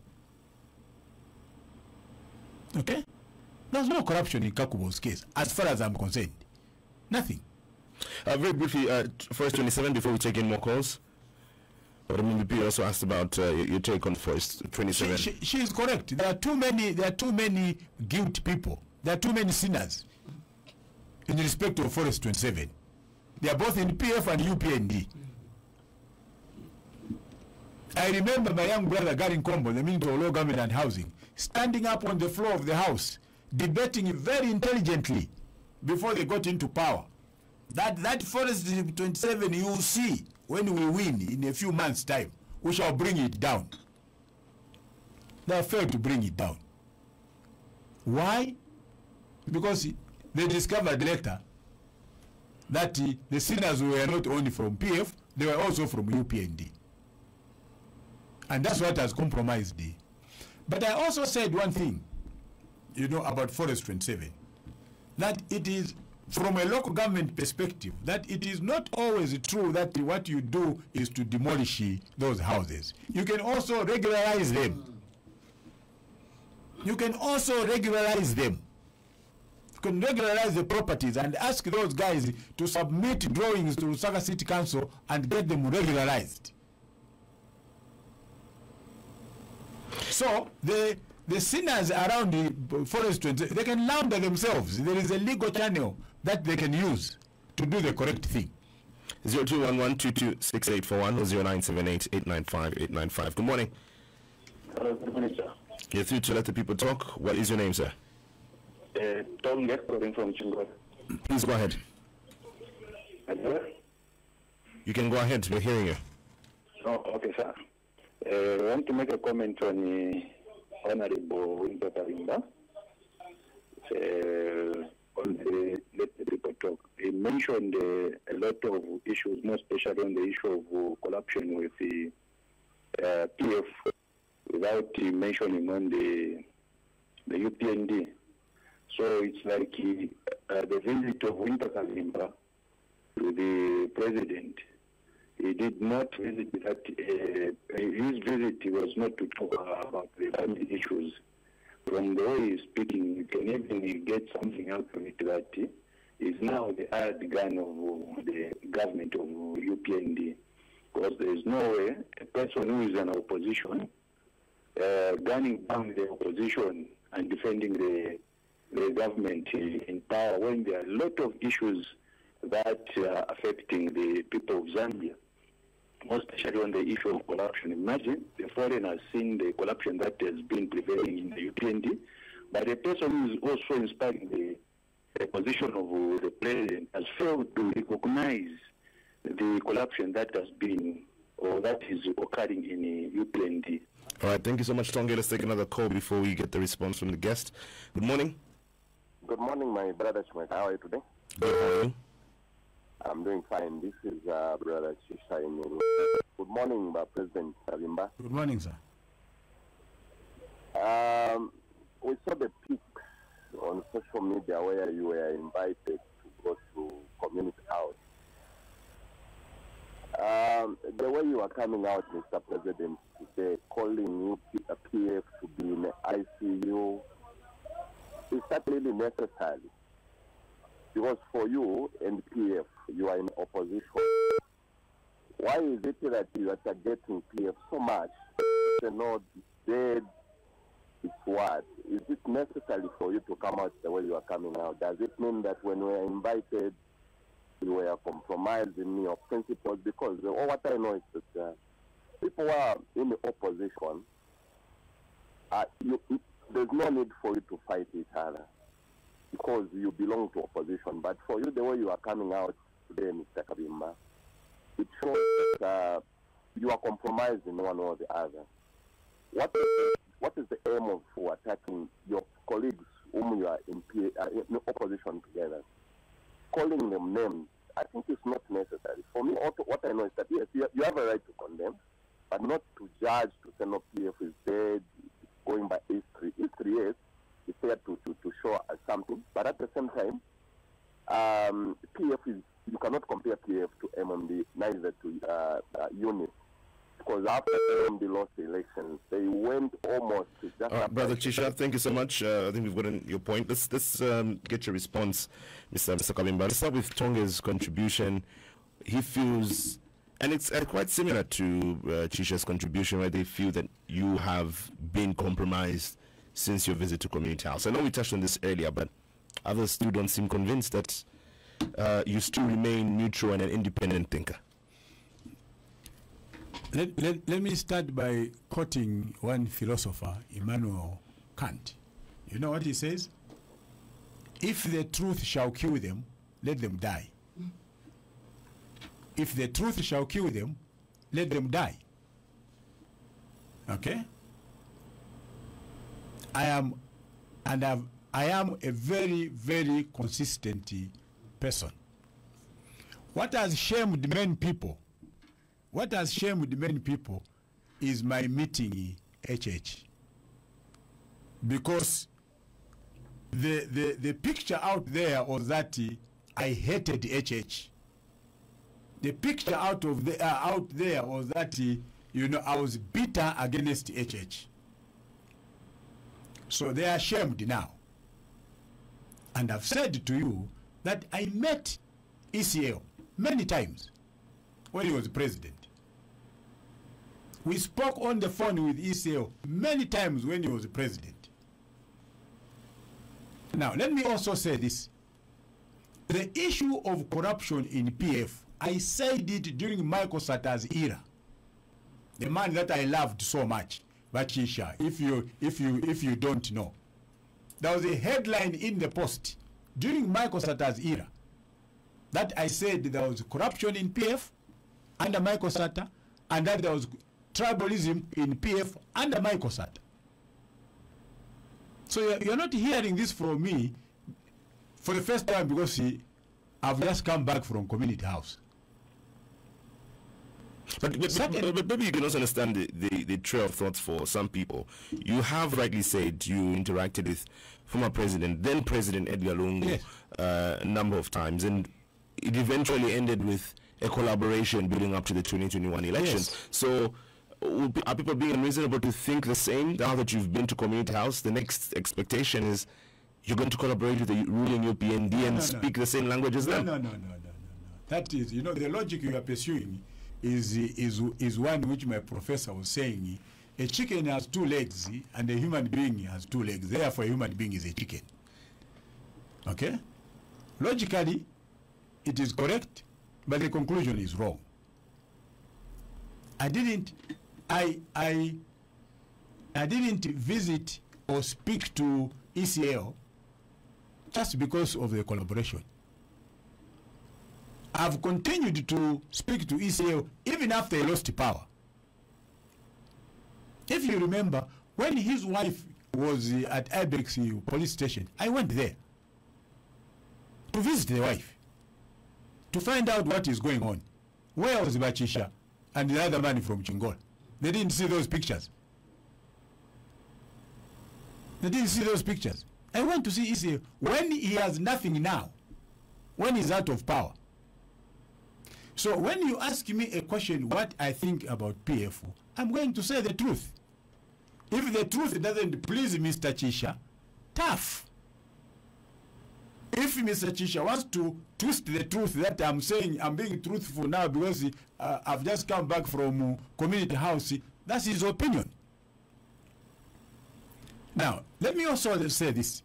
Okay? There's no corruption in Kakubo's case, as far as I'm concerned. Nothing. Uh, very briefly, uh, Forest 27 before we take in more calls. But I mean, BP also asked about uh, your, take on Forest 27. she, she is correct. There are too many. There are too many guilty people. There are too many sinners. In respect of Forest 27, they are both in PF and UPND. I remember my young brother Gary Nkombo, the Minister of Law Government and Housing, standing up on the floor of the House, debating very intelligently before they got into power. That that Forest 27 you will see when we win in a few months' time, we shall bring it down. They failed to bring it down. Why? Because they discovered later that uh, the sinners were not only from PF, they were also from UPND. And that's what has compromised the. But I also said one thing, you know, about Forest 27, that it is from a local government perspective that it is not always true that what you do is to demolish those houses. You can also regularize them. You can also regularize them. You can regularize the properties and ask those guys to submit drawings to Lusaka City Council and get them regularized. So the the sinners around the forest, they can launder themselves. There is a legal channel that they can use to do the correct thing. 0211-226841 or 0978-895-895. Good morning. Hello, good morning, sir. You're through to let the people talk. What is your name, sir? Uh, Tom Get calling from Chingo. Please go ahead. Hello? You can go ahead. We're hearing you. Oh, okay, sir. I want to make a comment on uh, Honorable Wynter Kabimba uh, on the Let the People Talk. He mentioned uh, a lot of issues, more especially on the issue of uh, corruption with the PF, without mentioning on the the UPND. So it's like he, the visit of Wynter Kabimba to the president. He did not visit that, uh, his visit was not to talk about the family issues. From the way he's speaking, you can even get something out of it that is now the hired gun of the government of UPND. Because there is no way a person who is an opposition uh, gunning down the opposition and defending the, the government in power when there are a lot of issues that are affecting the people of Zambia, more especially on the issue of corruption. Imagine the foreigners seeing the corruption that has been prevailing in the UPND, but the person who is also inspiring the, the position of uh, the president has failed to recognize the corruption that has been or that is occurring in the UPND. All right, thank you so much, Tonge. Let's take another call before we get the response from the guest. Good morning. Good morning, my brother Schmidt. How are you today? Good morning. I'm doing fine. This is uh, brother Chisha in Good morning, uh, President Kabimba. Good morning, sir. Um, we saw the pics on social media where you were invited to go to community house. Um, the way you are coming out, Mr. President, today, calling you PF to be in the ICU, is that really necessary? Because for you and PF, you are in opposition. Why is it that you are targeting PF so much? You know, dead, it's what? Is it necessary for you to come out the way you are coming out? Does it mean that when we are invited, you were compromising your principles? Because all what I know is that uh, people are in the opposition, uh, you, it, there's no need for you to fight each other because you belong to opposition. But for you, the way you are coming out today, Mr. Kabimba, it shows that uh, you are compromising one or the other. What is, what is the aim of for attacking your colleagues whom you are in, uh, in opposition together? Calling them names, I think it's not necessary. For me, what I know is that yes, you, have a right to condemn, but not to judge to say no PF is dead, going by history. History, yes, it's there to, to, to show something, but at the same time, um, PF is, you cannot compare PF to MMD, neither to uh, uh, UNIP. Because after MMD lost the elections, they went almost to just after Brother Chisha, thank you so much. Uh, I think we've gotten your point. Let's let's um, get your response, Mr. Mr. Kabimba. Let's start with Tonge's contribution. He feels, and it's uh, quite similar to uh, Chisha's contribution, where they feel that you have been compromised since your visit to Community House. I know we touched on this earlier, but others still don't seem convinced that uh, you still remain neutral and an independent thinker. Let, let, let me start by quoting one philosopher, Immanuel Kant. You know what he says? If the truth shall kill them, let them die. If the truth shall kill them, let them die. Okay? I am, and I've, I am a very, very consistent person. What has shamed many people what has shamed many people is my meeting HH. Because the, the, the picture out there was that I hated HH. The picture out of the, uh, out there was that you know I was bitter against HH. So they are ashamed now. And I've said to you that I met ECL many times when he was president. We spoke on the phone with ECL many times when he was president. Now, let me also say this. The issue of corruption in PF, I said it during Michael Sata's era. The man that I loved so much, Bachisha, if you, if, you, if you don't know. There was a headline in the Post during Michael Sata's era that I said there was corruption in PF under Michael Sata and that there was tribalism in PF under Michael Sata. So you're, not hearing this from me for the first time because I've just come back from community house. But, but, but, but maybe you can also understand the, the, the trail of thoughts for some people. You have rightly said you interacted with former president, then President Edgar Lungu, Yes. uh, a number of times, and it eventually ended with a collaboration building up to the 2021 elections. Yes. So, are people being unreasonable to think the same now that you've been to Community House? The next expectation is you're going to collaborate with the ruling UPND and no, no. speak the same language as No, them. no, no, no, no, no, no. That is, you know, the logic you are pursuing is is is one which my professor was saying. A chicken has two legs and a human being has two legs. Therefore, a human being is a chicken. Okay? Logically, it is correct, but the conclusion is wrong. I didn't, I, I, I didn't visit or speak to ECL just because of the collaboration. I've continued to speak to ECL even after he lost power. If you remember, when his wife was at Ibex uh, police station, I went there to visit the wife to find out what is going on. Where was Bachisha and the other man from Chingola? They didn't see those pictures. They didn't see those pictures. I went to see ECL when he has nothing now, when he's out of power. So when you ask me a question, what I think about PFO, I'm going to say the truth. If the truth doesn't please Mr. Chisha, tough. If Mr. Chisha wants to twist the truth that I'm saying, I'm being truthful now because uh, I've just come back from uh, community house, that's his opinion. Now, let me also say this.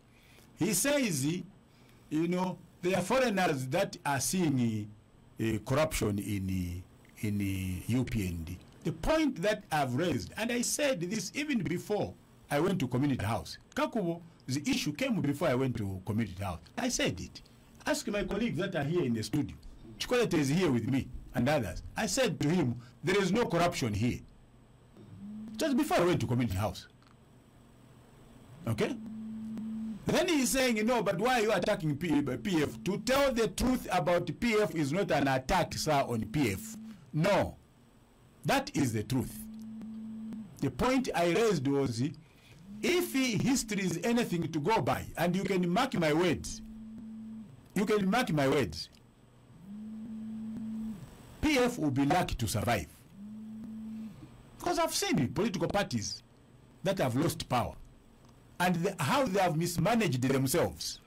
He says, you know, there are foreigners that are seeing uh, corruption in, uh, in uh, UPND. The point that I've raised, and I said this even before I went to community house. Kakubo, the issue came before I went to community house. I said it. Ask my colleagues that are here in the studio. Chikwelete is here with me and others. I said to him, there is no corruption here. Just before I went to community house. Okay? Then he's saying, you know, but why are you attacking PF? Uh, to tell the truth about PF is not an attack, sir, on PF. No. That is the truth. The point I raised was if history is anything to go by, and you can mark my words, you can mark my words, PF will be lucky to survive. Because I've seen political parties that have lost power and the, how they have mismanaged themselves.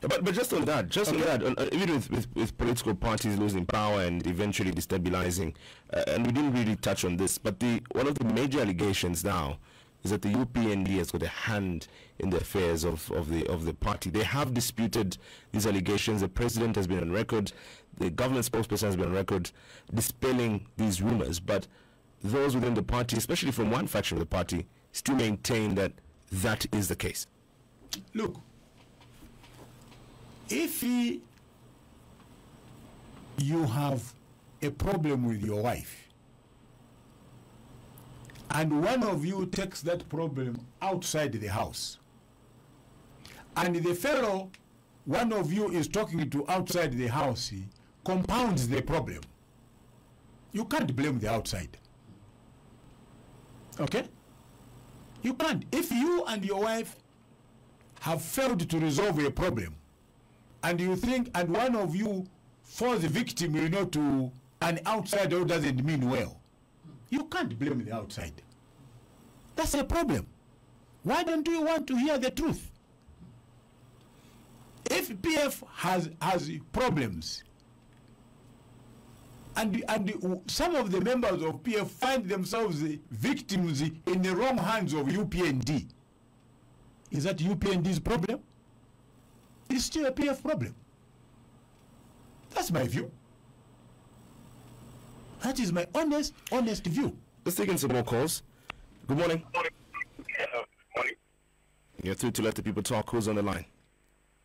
But, but just on that, just on that, on, uh, even with, with, with political parties losing power and eventually destabilizing, uh, and we didn't really touch on this, but the one of the major allegations now is that the UPND has got a hand in the affairs of, of the of the party. They have disputed these allegations. The president has been on record, the government spokesperson has been on record, dispelling these rumors. But those within the party, especially from one faction of the party, still maintain that that is the case. Look, if he, you have a problem with your wife, and one of you takes that problem outside the house, and the fellow, one of you is talking to outside the house, compounds the problem. You can't blame the outside. Okay? You can't. If you and your wife have failed to resolve a problem, and you think, and one of you falls victim, you know, to an outsider who doesn't mean well, you can't blame the outside. That's a problem. Why don't you want to hear the truth? If PF has has problems, and and some of the members of PF find themselves victims in the wrong hands of UPND, is that UPND's problem? It's still a PF problem. That's my view. That is my honest, honest view. Let's take in some more calls. Good morning. Good morning. You're through to let the people talk. Who's on the line?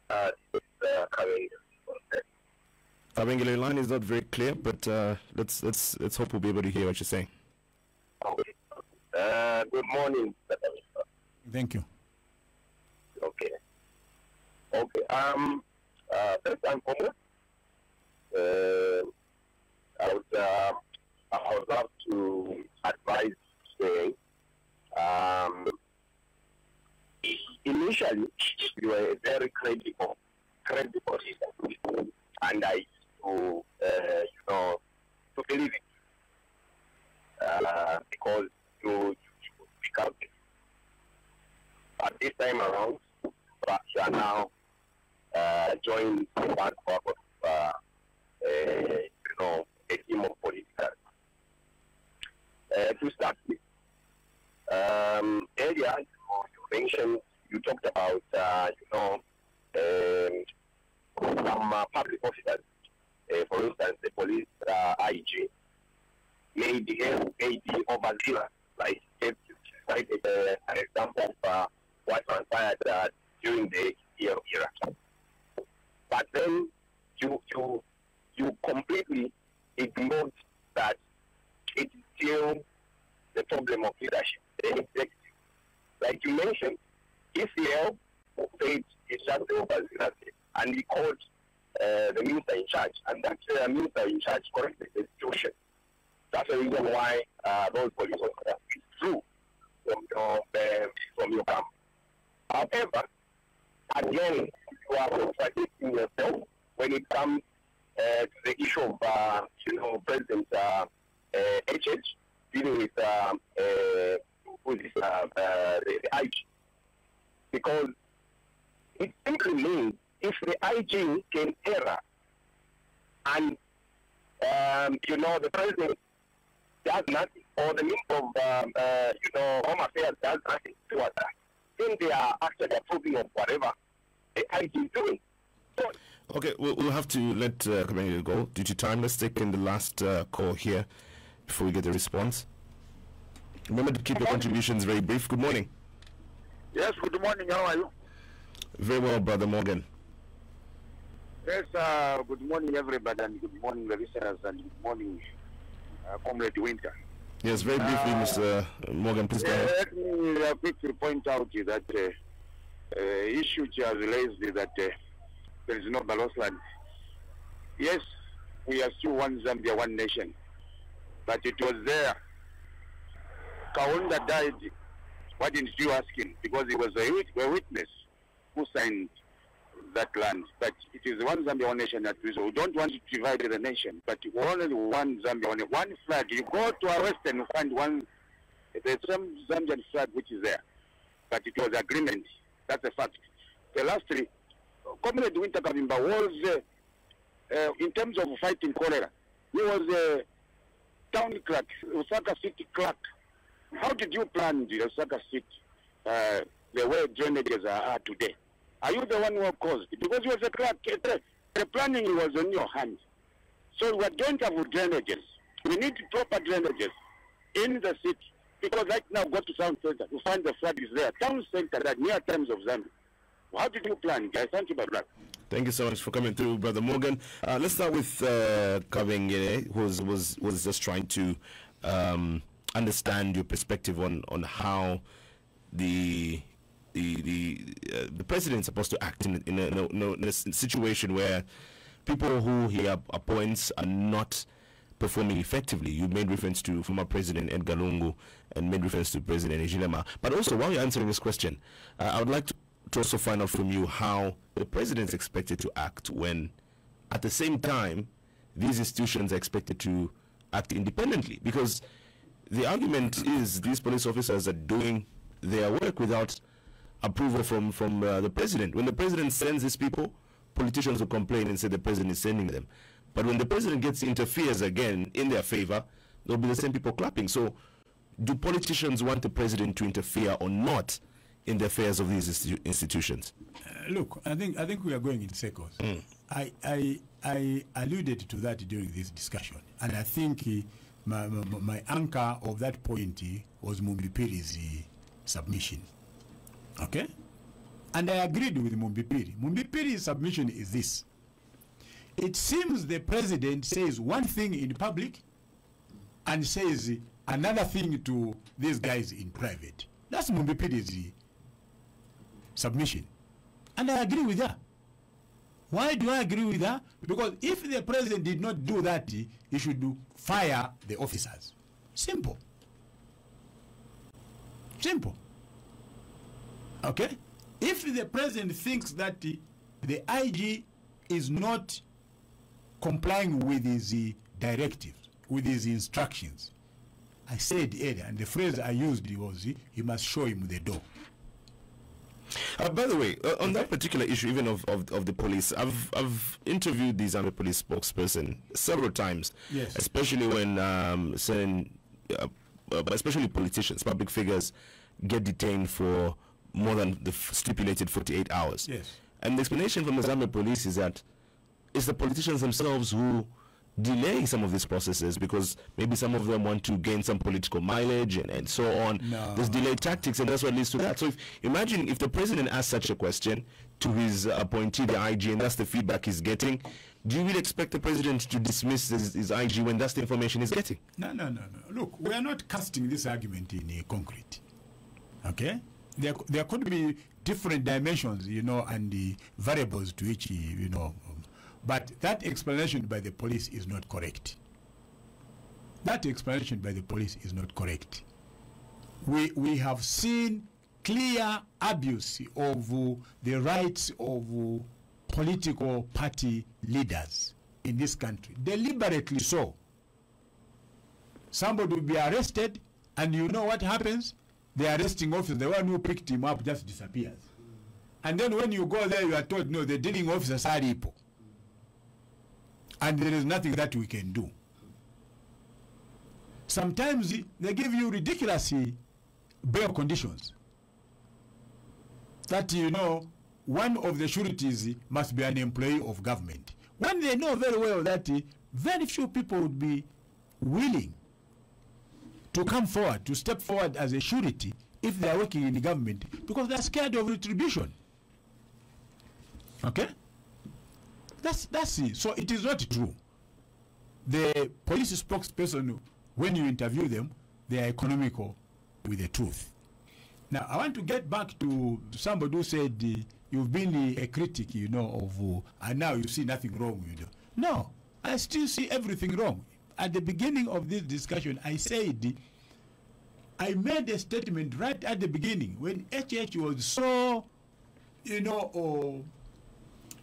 Uh, uh, coming. Kabengele, your line is not very clear, but uh, let's let's let's hope we'll be able to hear what you're saying. Uh, good morning. Thank you. Okay. Okay. Um. Uh, first and foremost, uh, I would uh, I would love to advise say, um, initially you were a very credible, credible leader, and I used to uh, you know to believe it uh, because you you, out. But this time around, perhaps you are now uh, joined the bandwagon of uh, uh, you know a team of politicians. Uh, to start with, um, earlier you, you mentioned you talked about uh, you know um, some public officers, uh, for instance, the police uh, IG may behave may be overzealous, like if you cited uh, an example of uh, what transpired uh, during the year of Iraq. But then you you you completely ignored that it is still the problem of leadership, the executive. Like you mentioned, ECL said it's just the overzealousy, and he called uh, the minister in charge, and that uh, minister in charge corrected the situation. That's the reason why uh, those police officers withdrew from your, uh, from your camp. However, again, you are contradicting yourself when it comes uh, to the issue of, uh, you know, President uh, uh, HH dealing with um, uh, who is uh, uh, the, the IG. Because it simply means if the IG can error and, um, you know, the president does nothing, or the Minister of, um, uh, you know, Home Affairs does nothing towards that, then they are actually approving of whatever the IG is doing. So Okay, we'll, we'll have to let uh, Commander go due to time. Let's take in the last uh, call here before we get the response. Remember to keep your contributions very brief. Good morning. Yes, good morning. How are you? Very well, Brother Morgan. Yes, uh, good morning, everybody, and good morning, the listeners, and good morning, uh, Comrade Wynter. Yes, very briefly, Uh, Mr. Morgan, please go Uh, ahead. let me uh, quickly point out that uh, uh, issue which has raised that uh, there is no Barotseland. Yes, we are still one Zambia, one nation, but it was there. Kaunda died. Why didn't you ask him? Because he was a, wit- a witness who signed that land. But it is one Zambia, one nation that we, don't want to divide the nation, but only one Zambia, one, one flag. You go to our west and find one, there's some Zambian flag which is there, but it was agreement. That's a fact. The lastly, Comrade Wynter Kabimba was, uh, uh, in terms of fighting cholera, he was a town clerk, Lusaka city clerk. How did you plan the Lusaka city, uh, the way drainages are today? Are you the one who caused it? Because you was a The, planning was on your hands. So we don't have drainages. We need proper drainages in the city. Because right now, go to town center, you find the flood is there. Town center, that near times of Zambia. How did you plan, guys? Thank you, Badrak. Thank you so much for coming through, Brother Morgan. Uh, let's start with uh, Kabengele, who was, was, was just trying to um, understand your perspective on, on how the the the, uh, the president is supposed to act in, in, a, in, a, in a- situation where people who he ap- appoints are not performing effectively. You made reference to former President Edgar Lungu and made reference to President Hichilema. But also, while you're answering this question, uh, I would like to, to also find out from you how the president is expected to act when, at the same time, these institutions are expected to act independently. Because the argument is these police officers are doing their work without approval from from uh, the president. When the president sends these people, politicians will complain and say the president is sending them. But when the president gets interferes again in their favor, there'll be the same people clapping. So, do politicians want the president to interfere or not in the affairs of these institu- institutions? Uh, look, I think I think we are going in circles. I, I I alluded to that during this discussion, and I think uh, my, my, my anchor of that point uh, was Mumbi Phiri's uh, submission. Okay, and I agreed with Mumbi Phiri. Mumbipiri's submission is this: It seems the president says one thing in public and says another thing to these guys in private. That's Mumbi Phiri's submission. And I agree with her. Why do I agree with her? Because if the president did not do that, he should do fire the officers. Simple. Simple. Okay? If the president thinks that the, the IG is not complying with his uh, directives, with his instructions, I said earlier, and the phrase I used was, uh, he must show him the door. Uh, by the way, uh, on that particular issue, even of, of, of the police, I've I've interviewed the Zambia police spokesperson several times. Yes. Especially when um, certain, uh, uh, especially politicians, public figures, get detained for more than the stipulated 48 hours. Yes. And the explanation from the Zambia police is that it's the politicians themselves who delay some of these processes because maybe some of them want to gain some political mileage and, and so on. No. There's delay tactics and that's what leads to that. So if, imagine if the president asks such a question to his appointee, the IG, and that's the feedback he's getting, do you really expect the president to dismiss his, his IG when that's the information he's getting? No, no, no, no. Look, we are not casting this argument in uh, concrete. Okay? There, there could be different dimensions, you know, and the variables to uh, you know. um, But that explanation by the police is not correct. That explanation by the police is not correct. We, we have seen clear abuse of uh, the rights of uh, political party leaders in this country, deliberately so somebody will be arrested and you know what happens the arresting officer the one who picked him up just disappears. And then when you go there you are told no the dealing officers are people and there is nothing that we can do. Sometimes they give you ridiculous eh, bail conditions. That you know one of the sureties must be an employee of government. When they know very well that eh, very few people would be willing to come forward to step forward as a surety if they are working in the government because they are scared of retribution. Okay? That's that's it. So it is not true. The police spokesperson when you interview them they are economical with the truth. Now i want to get back to somebody who said uh, you've been uh, a critic you know of uh, and now you see nothing wrong with it no i still see everything wrong at the beginning of this discussion i said i made a statement right at the beginning when hh was so you know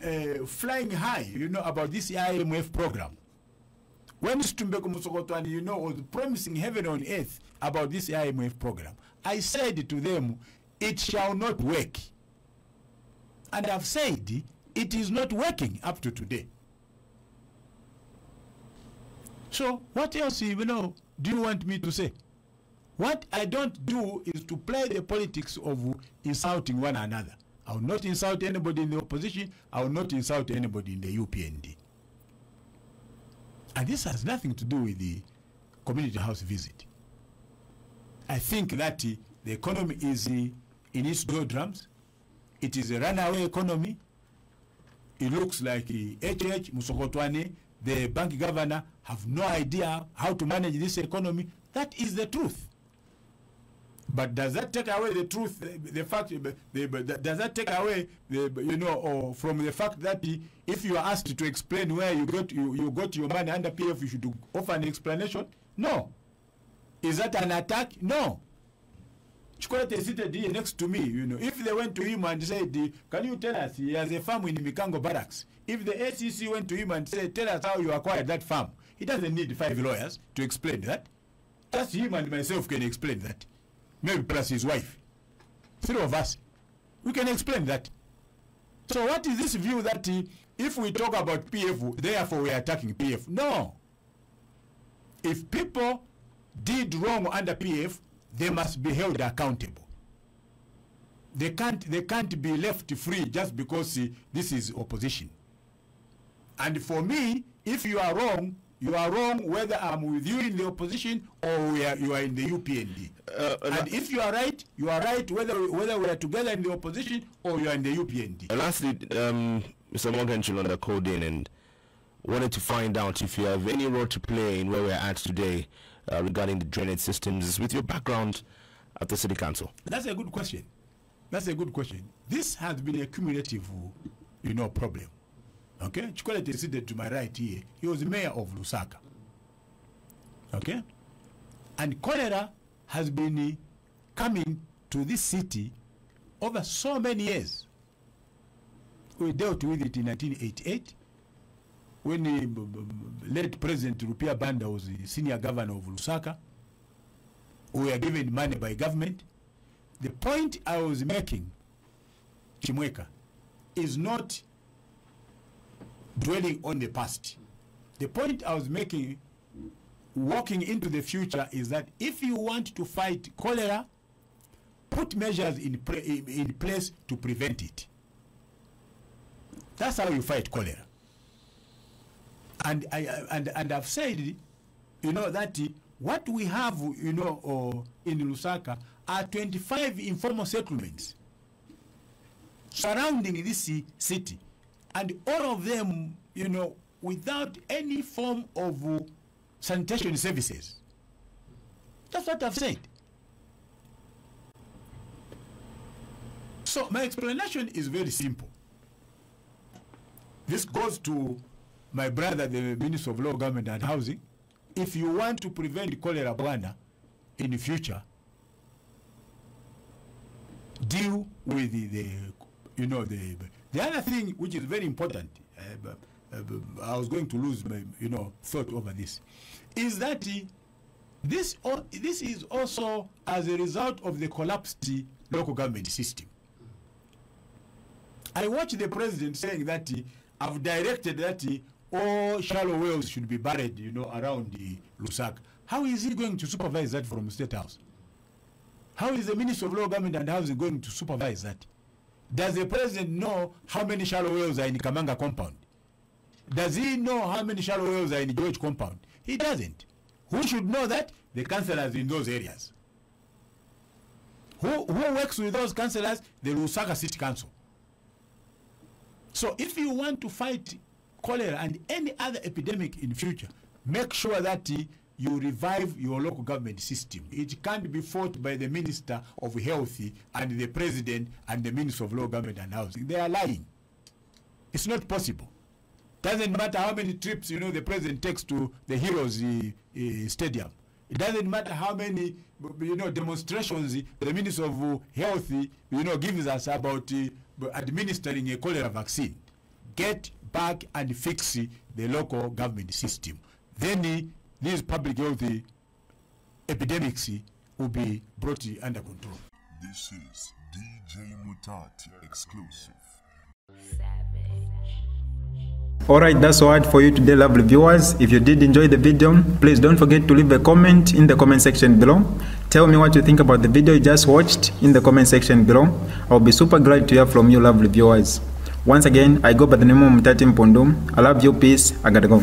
uh, flying high you know about this imf program when Situmbeko Musokotwane, you know, was promising heaven on earth about this IMF program, I said to them, it shall not work. And I've said it is not working up to today. So what else, you know, do you want me to say? What I don't do is to play the politics of insulting one another. I will not insult anybody in the opposition. I will not insult anybody in the UPND. And this has nothing to do with the community house visit. I think that the economy is in its doldrums. It is a runaway economy. It looks like HH, Musokotwane, the bank governor, have no idea how to manage this economy. That is the truth. But does that take away the truth, the, fact, the, does that take away, the, you know, from the fact that if you are asked to explain where you got, you, you got your money under PF, you should offer an explanation? No. Is that an attack? No. Chikwelete seated here next to me, you know. If they went to him and said, can you tell us, he has a farm in Mikango Barracks. If the ACC went to him and said, tell us how you acquired that farm, he doesn't need five lawyers to explain that. Just him and myself can explain that maybe plus his wife. Three of us. We can explain that. So what is this view that uh, if we talk about PF, therefore we are attacking PF? No. If people did wrong under PF, they must be held accountable. They can't, they can't be left free just because uh, this is opposition. And for me, if you are wrong, you are wrong whether I'm with you in the opposition or we are, you are in the UPND. Uh, and if you are right, you are right whether whether we are together in the opposition or you are in the UPND. And lastly, um, Mr. Morgan Chilonda called in and wanted to find out if you have any role to play in where we're at today uh, regarding the drainage systems with your background at the City Council. That's a good question. That's a good question. This has been a cumulative, you know, problem. Okay, Chukwalete is seated to my right here. He was mayor of Lusaka. Okay, and cholera has been uh, coming to this city over so many years. We dealt with it in 1988 when b- late President Rupia Banda was the senior governor of Lusaka. We were given money by government. The point I was making, Chimweka, is not dwelling on the past. The point I was making, walking into the future, is that if you want to fight cholera, put measures in, in place to prevent it. That's how you fight cholera. And I and and I've said, you know, that what we have, you know, uh, in Lusaka are 25 informal settlements surrounding this city, and all of them, you know, without any form of uh, sanitation services. That's what I've said. So my explanation is very simple. This goes to my brother, the Minister of Law, Government and Housing. If you want to prevent cholera in the future, deal with the, the you know, the the other thing which is very important. Uh, I was going to lose my, you know, thought over this, is that uh, this this is also as a result of the collapsed local government system. I watched the president saying that I've directed that all shallow wells should be buried, you know, around the Lusaka. How is he going to supervise that from the State House? How is the Minister of Local Government and Housing going to supervise that? Does the president know how many shallow wells are in Kamanga compound? Does he know how many shallow wells are in George compound? He doesn't. Who should know that? The councillors in those areas. Who, who works with those councillors? The Lusaka City Council. So if you want to fight cholera and any other epidemic in future, make sure that you revive your local government system. It can't be fought by the Minister of Health and the President and the Minister of Law Government and Housing. They are lying. It's not possible. Doesn't matter how many trips you know the president takes to the Heroes uh, uh, Stadium. It doesn't matter how many you know demonstrations the Minister of Health you know gives us about uh, administering a cholera vaccine. Get back and fix the local government system. Then uh, these public health epidemics will be brought under control. This is DJ Mutati exclusive. Alright, that's all for you today, lovely viewers. If you did enjoy the video, please don't forget to leave a comment in the comment section below. Tell me what you think about the video you just watched in the comment section below. I'll be super glad to hear from you, lovely viewers. Once again, I go by the name of Mutati Mpundu. I love you, peace. I gotta go.